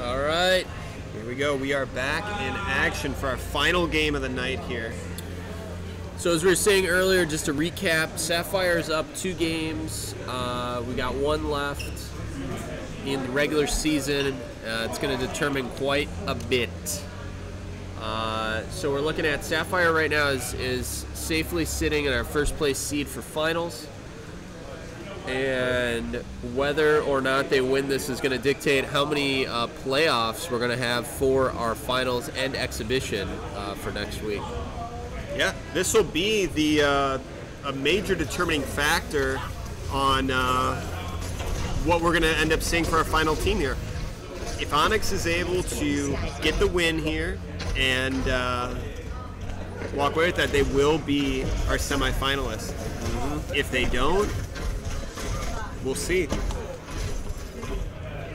All right. Here we go. We are back in action for our final game of the night here. So as we were saying earlier, just to recap, Sapphire is up two games. Uh, we got one left in the regular season. Uh, it's going to determine quite a bit. Uh, so we're looking at Sapphire right now is, is safely sitting in our first place seed for finals. And whether or not they win this is going to dictate how many uh, playoffs we're going to have for our finals and exhibition uh, for next week. Yeah, this will be the uh, a major determining factor on uh, what we're going to end up seeing for our final team here. If Onyx is able to get the win here and uh, walk away with that, they will be our semifinalists. If they don't, we'll see.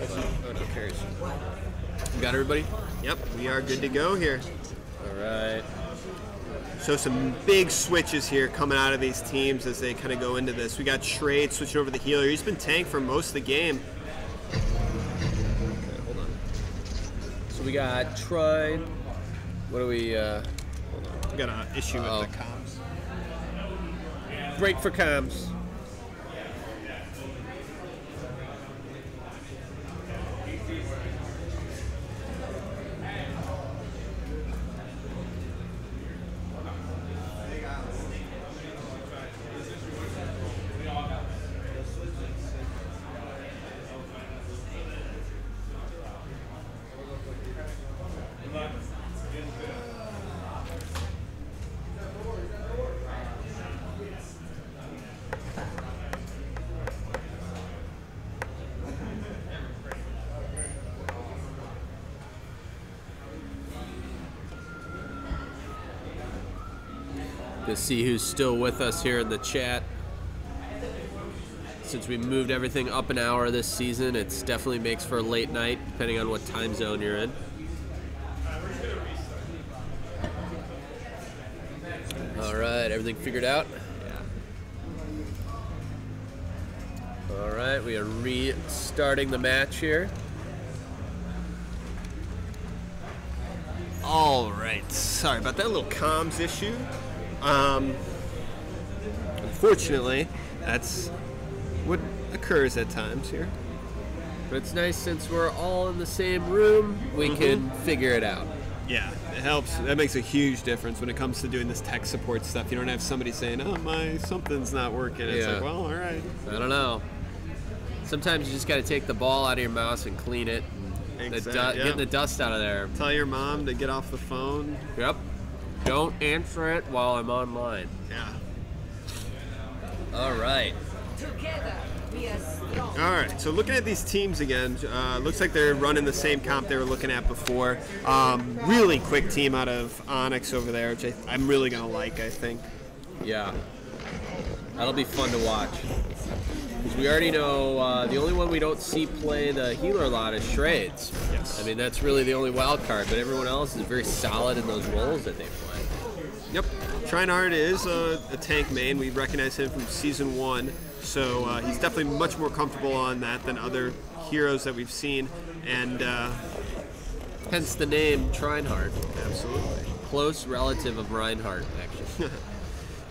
Oh, no, carries. You got everybody? Yep, we are good to go here. All right. So some big switches here coming out of these teams as they kind of go into this. We got Trade switching over the healer. He's been tank for most of the game. Okay, hold on. So we got Trine. What do we? Uh, We got an issue Uh-oh. with the comms. break for comms. See who's still with us here in the chat. Since we moved everything up an hour this season, it's definitely makes for a late night, depending on what time zone you're in. All right, everything figured out? Yeah. All right, we are restarting the match here. All right. Sorry about that little comms issue. Um, unfortunately, that's what occurs at times here. But it's nice since we're all in the same room, we can figure it out. Yeah, it helps. That makes a huge difference when it comes to doing this tech support stuff. You don't have somebody saying, "Oh, my something's not working." It's Yeah. like, well, all right. I don't know. Sometimes you just got to take the ball out of your mouse and clean it. And the du- yeah. Getting the dust out of there. Tell your mom to get off the phone. Yep. Don't answer it while I'm online. Yeah. All right. Together, we are strong. All right. So looking at these teams again, uh, looks like they're running the same comp they were looking at before. Um, really quick team out of Onyx over there, which I, I'm really gonna like. I think. Yeah. That'll be fun to watch. Because we already know uh, the only one we don't see play the healer a lot is Shrades. Yes. I mean, that's really the only wild card, but everyone else is very solid in those roles that they play. Tryinhart is a, a tank main. We recognize him from season one, so uh, he's definitely much more comfortable on that than other heroes that we've seen. And uh, Hence the name Tryinhart. absolutely. Close relative of Reinhardt, actually.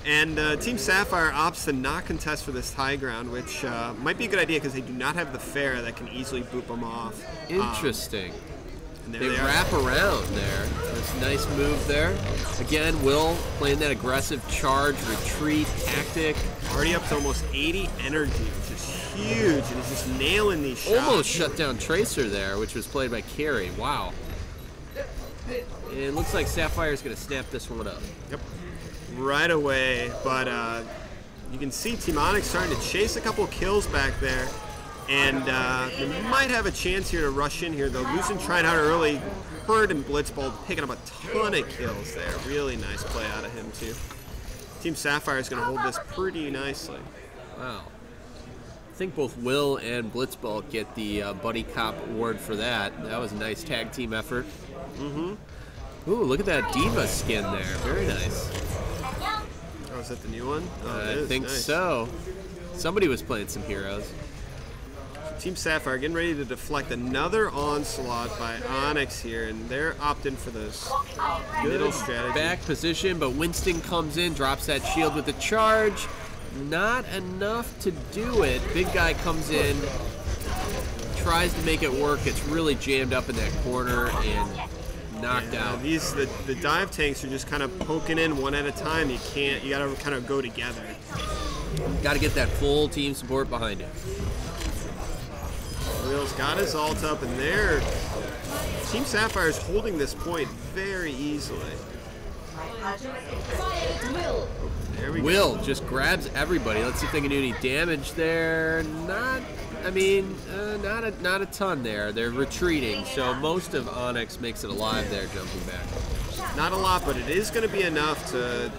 And uh, Team Sapphire opts to not contest for this high ground, which uh, might be a good idea because they do not have the fair that can easily boop them off. Um, Interesting. and They they are. wrap around there. That's a nice move there. Again, Will playing that aggressive charge retreat tactic. Already up to almost 80 energy, which is huge, and he's just nailing these shots. Almost shut down Tracer there, which was played by Carey. Wow. It looks like Sapphire's going to snap this one up. Yep. Right away, but uh, you can see Team Onyx starting to chase a couple kills back there. And uh, they might have a chance here to rush in here, though. Losing Tryinhart early, Bird and Blitzbolt picking up a ton of kills there. Really nice play out of him, too. Team Sapphire is going to hold this pretty nicely. Wow. I think both Will and Blitzbolt get the uh, Buddy Cop award for that. That was a nice tag team effort. Mm-hmm. Ooh, look at that D.Va skin there. Very nice. Oh, is that the new one? Oh, it I think Nice. so. Somebody was playing some heroes. Team Sapphire getting ready to deflect another onslaught by Onyx here, and they're opting for this middle strategy. Back position, but Winston comes in, drops that shield with the charge. Not enough to do it. Big guy comes in, tries to make it work. It's really jammed up in that corner and knocked Yeah, out. these the, the dive tanks are just kind of poking in one at a time. You can't. You gotta kind of go together. Got to get that full team support behind it. Will's got his ult up, and there, Team Sapphire is holding this point very easily. There we go. Will just grabs everybody. Let's see if they can do any damage there. Not, I mean, uh, not a not a ton there. They're retreating, so most of Onyx makes it alive there, jumping back. Not a lot, but it is going to be enough to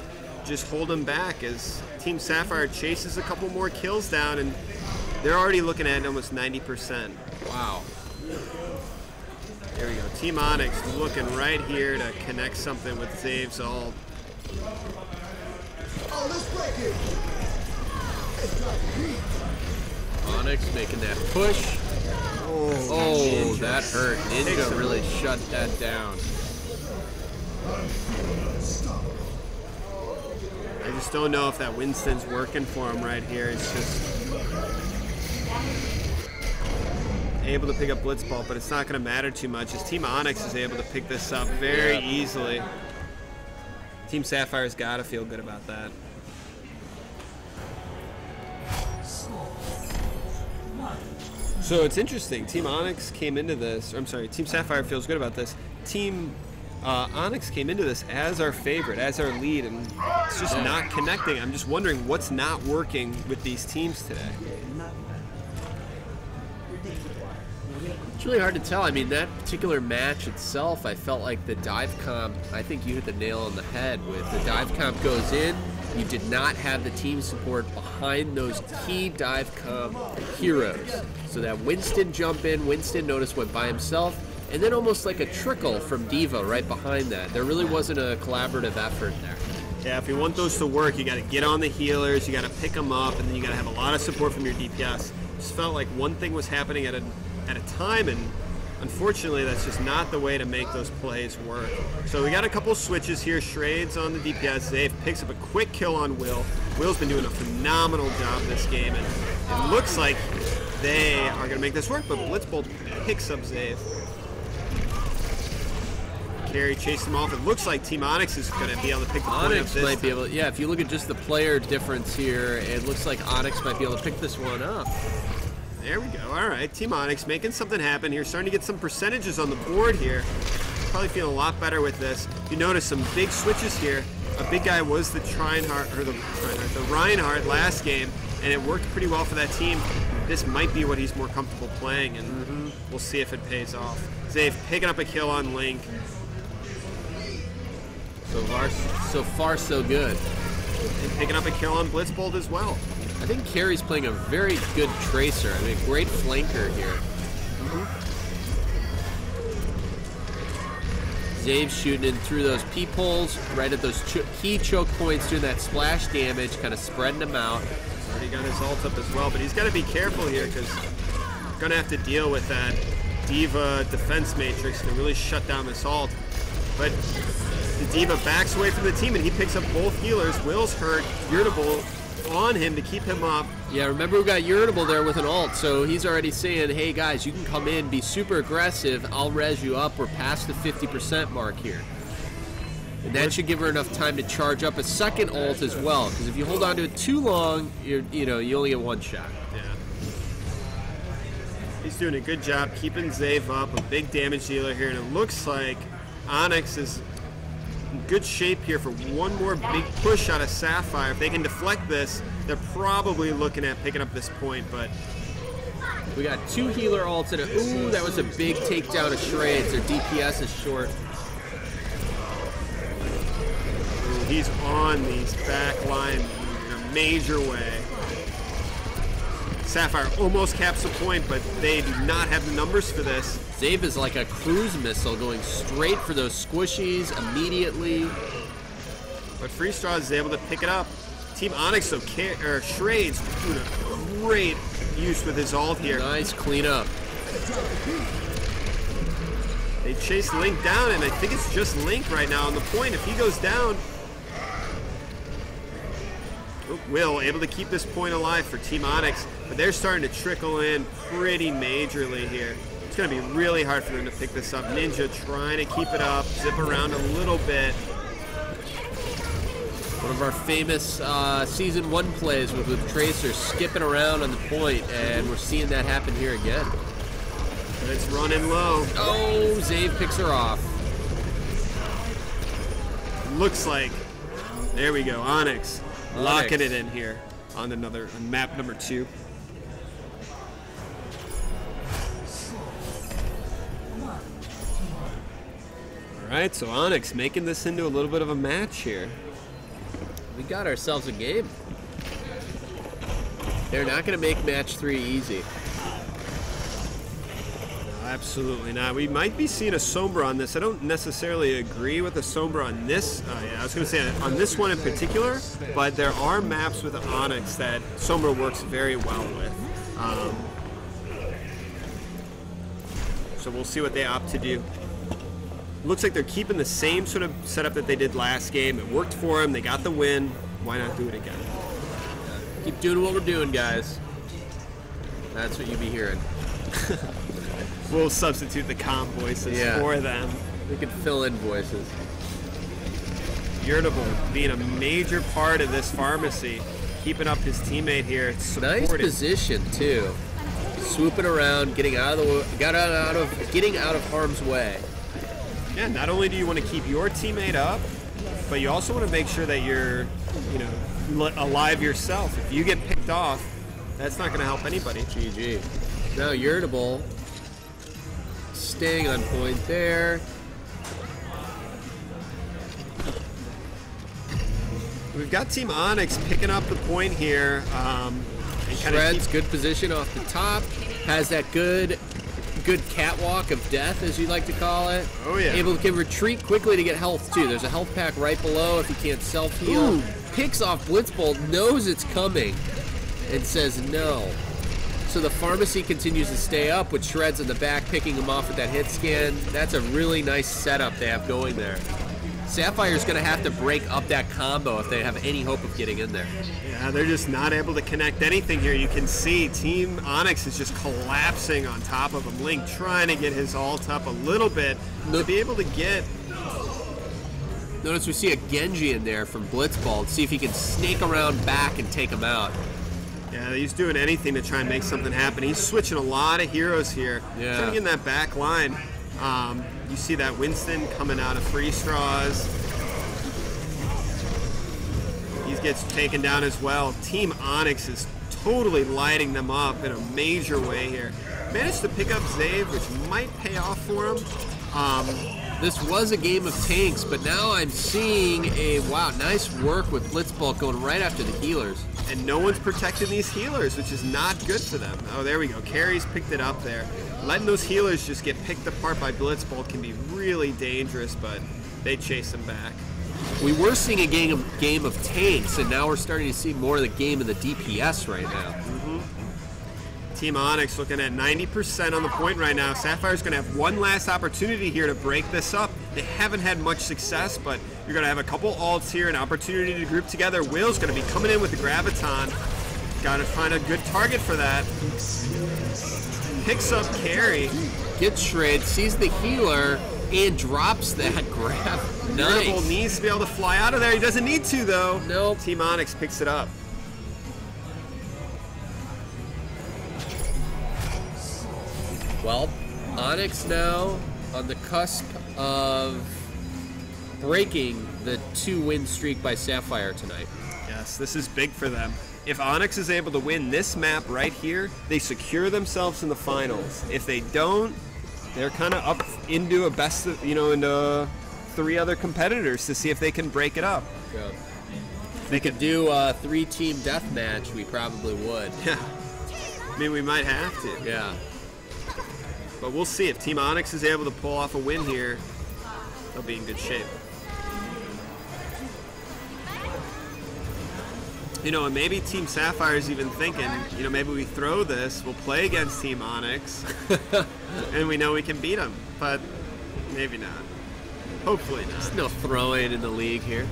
just hold them back as Team Sapphire chases a couple more kills down, and they're already looking at almost 90%. Wow. There we go. Team Onyx looking right here to connect something with Zave's ult. Onyx making that push. Oh, oh that hurt. Ninja really shut that down. I just don't know if that Winston's working for him right here. It's just able to pick up Blitzbolt, but it's not going to matter too much as Team Onyx is able to pick this up very Yeah. easily. Team Sapphire's got to feel good about that. So it's interesting. Team Onyx came into this. Or I'm sorry. Team Sapphire feels good about this. Team uh, Onyx came into this as our favorite, as our lead, and it's just not connecting. I'm just wondering what's not working with these teams today. It's really hard to tell. I mean, that particular match itself, I felt like the dive comp, I think you hit the nail on the head with the dive comp goes in. You did not have the team support behind those key dive comp heroes. So that Winston jump in, Winston notice went by himself, and then almost like a trickle from D.Va right behind that. There really wasn't a collaborative effort there. Yeah, if you want those to work, you got to get on the healers, you got to pick them up, and then you got to have a lot of support from your DPS. Just felt like one thing was happening at a at a time, and unfortunately, that's just not the way to make those plays work. So we got a couple switches here. Shrades on the DPS. Zave picks up a quick kill on Will. Will's been doing a phenomenal job this game, and it looks like they are going to make this work. But Blitzbolt picks up Zave. Carry chased him off. It looks like Team Onyx is going to be able to pick the point Onyx up this might be time. able. Yeah, if you look at just the player difference here, it looks like Onyx might be able to pick this one up. There we go. All right, Team Onyx making something happen here. Starting to get some percentages on the board here. Probably feeling a lot better with this. You notice some big switches here. A big guy was the Tryinhart or the Tryinhart, the Reinhardt last game, and it worked pretty well for that team. This might be what he's more comfortable playing, and mm-hmm. we'll see if it pays off. Zave picking up a kill on Link. So far, so far, so good. and picking up a kill on Blitzbolt as well. I think Carey's playing a very good tracer. I mean, a great flanker here. Zave's shooting in through those peepholes, right at those cho- key choke points, doing that splash damage, kind of spreading them out. Already got his ult up as well, but he's got to be careful here because going to have to deal with that D.Va defense matrix to really shut down this ult. But the D.Va backs away from the team and he picks up both healers. Will's hurt, Irritable on him to keep him up. Yeah, remember we got Irritable there with an ult, so he's already saying, hey guys, you can come in, be super aggressive, I'll res you up, we're past the 50% mark here. And that should give her enough time to charge up a second ult as well, because if you hold on to it too long, you're, you know, you only get one shot. Yeah. He's doing a good job keeping Zave up, a big damage dealer here, and it looks like Onyx is good shape here for one more big push out of Sapphire. If they can deflect this, they're probably looking at picking up this point, but We got two healer ults and a, ooh, that was a big takedown of Shreds. Their DPS is short. ooh, he's on these back line in a major way. Sapphire almost caps the point, but they do not have the numbers for this. Zave is like a cruise missile going straight for those squishies immediately. But Free Straws is able to pick it up. Team Onyx, though, ca- or Shrades, doing a great use with his ult here. Nice cleanup. They chase Link down, and I think it's just Link right now on the point. If he goes down, Will able to keep this point alive for Team Onyx, but they're starting to trickle in pretty majorly here. It's going to be really hard for them to pick this up. Ninja trying to keep it up, zip around a little bit. One of our famous uh, season one plays with, with Tracer skipping around on the point, and we're seeing that happen here again. But it's running low. Oh, Zave picks her off. Looks like, there we go, Onyx. Locking it in here on another on map number two. All right, so Onyx making this into a little bit of a match here. We got ourselves a game. They're not going to make match three easy. Absolutely not. We might be seeing a Sombra on this. I don't necessarily agree with a Sombra on this. Uh, yeah, I was going to say on this one in particular, but there are maps with Onyx that Sombra works very well with. Um, so we'll see what they opt to do. Looks like they're keeping the same sort of setup that they did last game. It worked for them. They got the win. Why not do it again? Keep doing what we're doing, guys. That's what you be hearing. We'll substitute the calm voices Yeah. for them. We can fill in voices. Irritable being a major part of this Pharmercy, keeping up his teammate here. Nice position too. Swooping around, getting out of the got out, of getting out of harm's way. Yeah, not only do you want to keep your teammate up, but you also want to make sure that you're, you know, alive yourself. If you get picked off, that's not going to help anybody. GG. Now irritable staying on point there. We've got Team Onyx picking up the point here. Um, and kind of Shreds, good position off the top. Has that good, good catwalk of death, as you like to call it. Oh, yeah. Able to retreat quickly to get health too. There's a health pack right below if he can't self heal. Picks off Blitzbolt, knows it's coming, and says no. So the Pharmercy continues to stay up with Shreds in the back, picking him off with that hit scan. That's a really nice setup they have going there. Sapphire's going to have to break up that combo if they have any hope of getting in there. Yeah, they're just not able to connect anything here. You can see Team Onyx is just collapsing on top of him. Link trying to get his ult up a little bit to be able to get. Notice we see a Genji in there from Blitzbolt. See if he can snake around back and take him out. Yeah, he's doing anything to try and make something happen. He's switching a lot of heroes here. Yeah. Trying to get in that back line. Um, you see that Winston coming out of free straws. He gets taken down as well. Team Onyx is totally lighting them up in a major way here. Managed to pick up Zave, which might pay off for him. Um, This was a game of tanks, but now I'm seeing a wow, nice work with Blitzbolt going right after the healers. And no one's protecting these healers, which is not good for them. Oh, there we go. Carries picked it up there. Letting those healers just get picked apart by Blitzbolt can be really dangerous, but they chase them back. We were seeing a game of, game of tanks, and now we're starting to see more of the game of the DPS right now. Mm-hmm. Team Onyx looking at 90% on the point right now. Sapphire's going to have one last opportunity here to break this up. They haven't had much success, but you're going to have a couple ults here, an opportunity to group together. Will's going to be coming in with the Graviton. Got to find a good target for that. Picks up carry. Gets shred, sees the healer, and drops that grab. Nice. needs to be able to fly out of there. He doesn't need to, though. Nope. Team Onyx picks it up. Well, Onyx now on the cusp of breaking the two-win streak by Sapphire tonight. Yes, this is big for them. If Onyx is able to win this map right here, they secure themselves in the finals. If they don't, they're kind of up into a best, of, you know, into three other competitors to see if they can break it up. They could do a three-team deathmatch. We probably would. Yeah. I mean, we might have to, Yeah. but we'll see. If Team Onyx is able to pull off a win here, they'll be in good shape. You know, and maybe Team Sapphire is even thinking, you know, maybe we throw this, we'll play against Team Onyx, and we know we can beat them, but maybe not. Hopefully not. No throwing in the league here.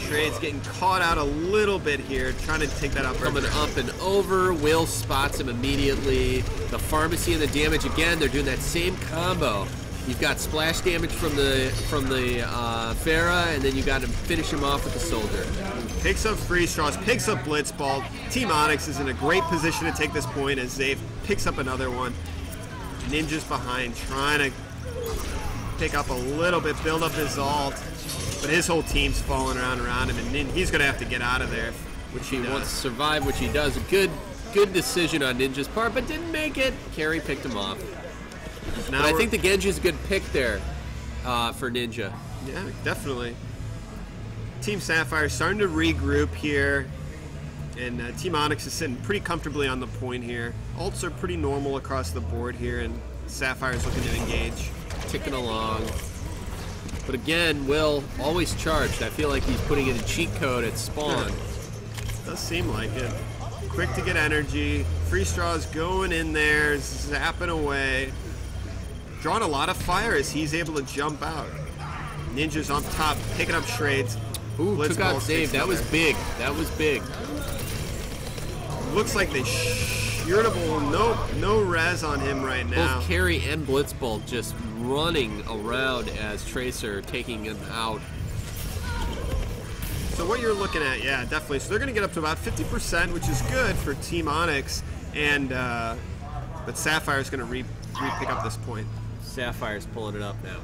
Trade's getting caught out a little bit here, trying to take that up. Coming up and over. Will spots him immediately. The Pharmercy and the damage again. They're doing that same combo. You've got splash damage from the from the uh, Pharah, and then you got to finish him off with the soldier. Picks up free straws, picks up Blitzbolt. Team Onyx is in a great position to take this point as Zave picks up another one. Ninja's behind, trying to pick up a little bit, build up his ult. But his whole team's falling around around him, and he's going to have to get out of there, which he He wants to survive, which he does. A good good decision on Ninja's part, but didn't make it. Carry picked him off. Now But I think the Genji's a good pick there uh, for Ninja. Yeah, definitely. Team Sapphire starting to regroup here. And uh, Team Onyx is sitting pretty comfortably on the point here. Ults are pretty normal across the board here, and Sapphire's looking to engage. ticking along. But again, Will always charged. I feel like he's putting in a cheat code at spawn. Does seem like it. Quick to get energy. Free straws going in there, zapping away. Drawing a lot of fire as he's able to jump out. Ninja's on top, picking up shreds. Ooh, Blitzbolt took out Zave. That was there. big. That was big. Looks like they sh- irritable. No, no res on him right now. Both Carry and Blitzbolt just running around as Tracer taking him out. So what you're looking at, yeah, definitely. So they're going to get up to about 50%, which is good for Team Onyx, and uh, but Sapphire's going to re, re pick up this point. Sapphire's pulling it up now.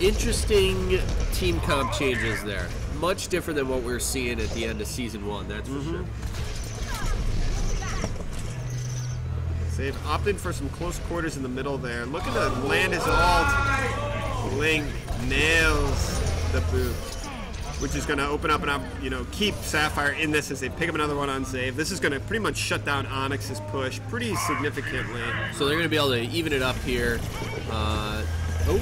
Interesting team comp changes there. Much different than what we were seeing at the end of season one, that's for sure. So they've opted for some close quarters in the middle there. Looking to land his ult. Link nails the boop, which is going to open up and up, you know, keep Sapphire in this as they pick up another one on Zave. This is going to pretty much shut down Onyx's push pretty significantly. So they're going to be able to even it up here. Uh, oh,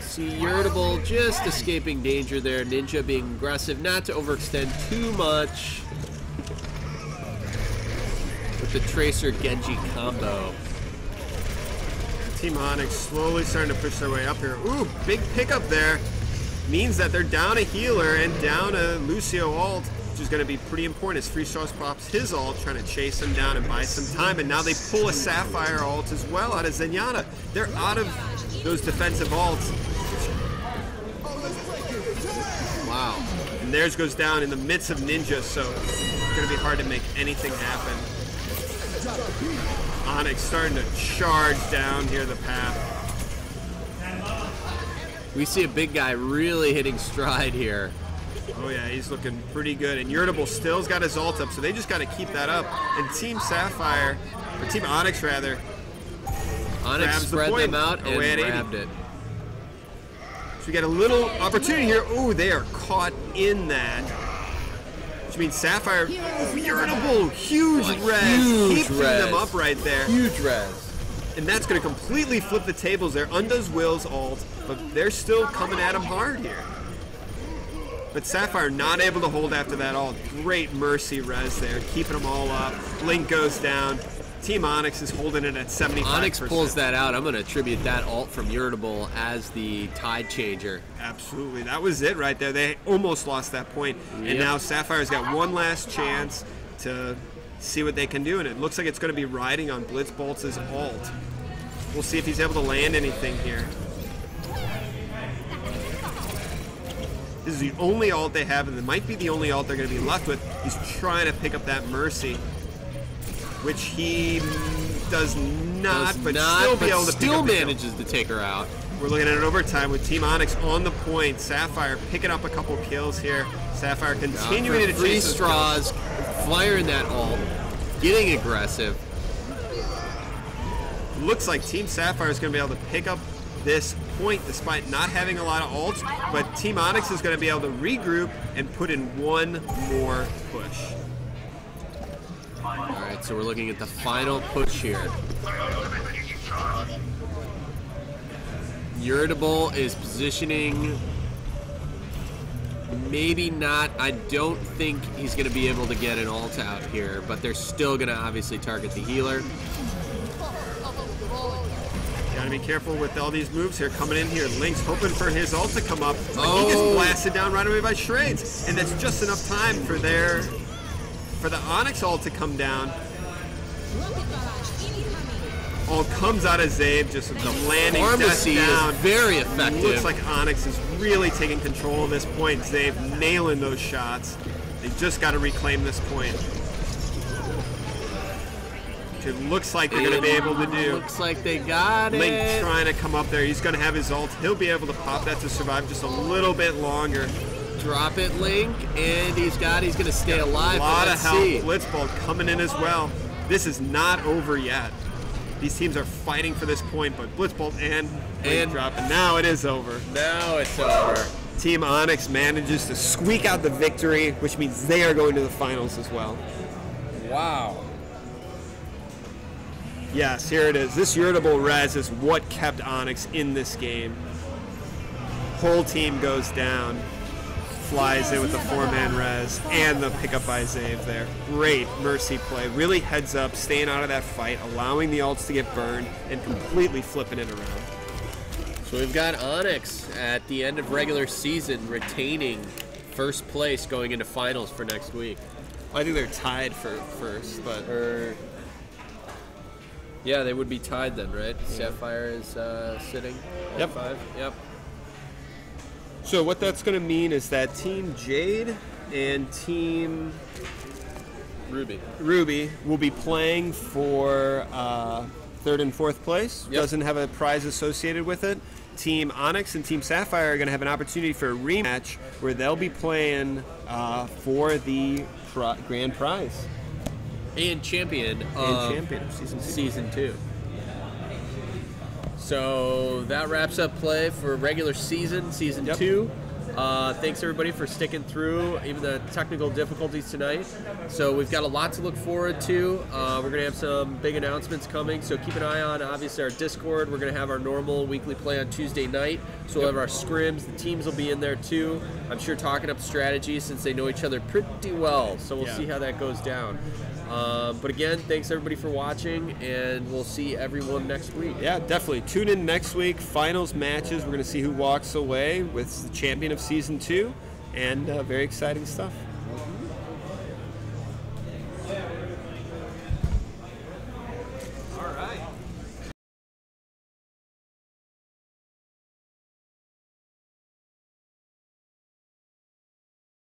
see Irritable just escaping danger there. Ninja being aggressive, not to overextend too much. With the Tracer Genji combo. Team Onyx slowly starting to push their way up here. Ooh, big pickup there. Means that they're down a healer and down a Lucio ult, which is going to be pretty important as Free Straws pops his ult, trying to chase him down and buy some time. And now they pull a Sapphire ult as well out of Zenyatta. They're out of those defensive ults. Wow. And theirs goes down in the midst of Ninja, so it's going to be hard to make anything happen. Onyx starting to charge down here the path. We see a big guy really hitting stride here. Oh yeah, he's looking pretty good. And Irritable still's got his ult up, so they just got to keep that up. And Team Sapphire, or Team Onyx rather, Onyx Grabs the point. them out and Away at 80. it. so we got a little opportunity here. Oh, they are caught in that. Which means Sapphire, oh, Irritable, huge Like, res, huge keeping res. them up right there. Huge res. And that's going to completely flip the tables there. Undoes Will's ult, but they're still coming at him hard here. But Sapphire not able to hold after that ult. Great Mercy res there, keeping them all up. Link goes down. Team Onyx is holding it at 75%. Onyx pulls that out. I'm going to attribute that ult from Irritable as the tide changer. Absolutely. That was it right there. They almost lost that point. And now Sapphire's got one last chance to see what they can do. And it looks like it's going to be riding on Blitzbolt's ult. We'll see if he's able to land anything here. This is the only ult they have, and it might be the only ult they're going to be left with. He's trying to pick up that Mercy, which he does not, Does but not, still but be able to pick still up the kill. manages to take her out. We're looking at an overtime with Team Onyx on the point. Sapphire picking up a couple kills here. Sapphire continuing to chase those kills. Firing that ult, getting aggressive. Looks like Team Sapphire is going to be able to pick up this point despite not having a lot of ults, but Team Onyx is going to be able to regroup and put in one more push. All right, so we're looking at the final push here. Irritable is positioning. Maybe not. I don't think he's going to be able to get an ult out here, but they're still going to obviously target the healer. Gotta be careful with all these moves here coming in here. Link's hoping for his ult to come up. but He gets Oh. blasted down right away by Shrades. And that's just enough time for their for the Onyx ult to come down. Ult comes out of Zave, just with the landing Pharmercy death is very effective. Looks like Onyx is really taking control of this point. Zave nailing those shots. They just got to reclaim this point. Which it looks like they're going to be able to do. Looks like they got Link it. trying to come up there. He's going to have his ult. He'll be able to pop that to survive just a little bit longer. Drop it, Link, and he's got. He's going to stay alive. A lot of help. see. Blitzbolt coming in as well. This is not over yet. These teams are fighting for this point, but Blitzbolt and And- drop, and now it is over. Now it's over. Team Onyx manages to squeak out the victory, which means they are going to the finals as well. Wow. Yes, here it is. This irritable res is what kept Onyx in this game. Whole team goes down, flies in with the four-man res, and the pickup by Zave there. Great mercy play. Really heads up, staying out of that fight, allowing the ults to get burned, and completely flipping it around. So we've got Onyx at the end of regular season retaining first place going into finals for next week. I think they're tied for first, but Or yeah, they would be tied then, right? Sapphire is uh, sitting. Yep. Five. Yep. So what that's going to mean is that Team Jade and Team Ruby. Ruby will be playing for uh, third and fourth place. Yep. Doesn't have a prize associated with it. Team Onyx and Team Sapphire are going to have an opportunity for a rematch where they'll be playing uh, for the pri- grand prize. and champion and of champion of season two. season two. So that wraps up play for regular season, season Yep. two. Uh, thanks everybody for sticking through, even the technical difficulties tonight. So we've got a lot to look forward to. Uh, we're gonna have some big announcements coming, so keep an eye on obviously our Discord. We're gonna have our normal weekly play on Tuesday night. So we'll have our scrims. The teams will be in there too. I'm sure talking up strategies since they know each other pretty well. So we'll Yeah. see how that goes down. Um, but again, thanks everybody for watching, and we'll see everyone next week. Yeah, definitely. Tune in next week. Finals matches. We're going to see who walks away with the champion season two, and uh, very exciting stuff.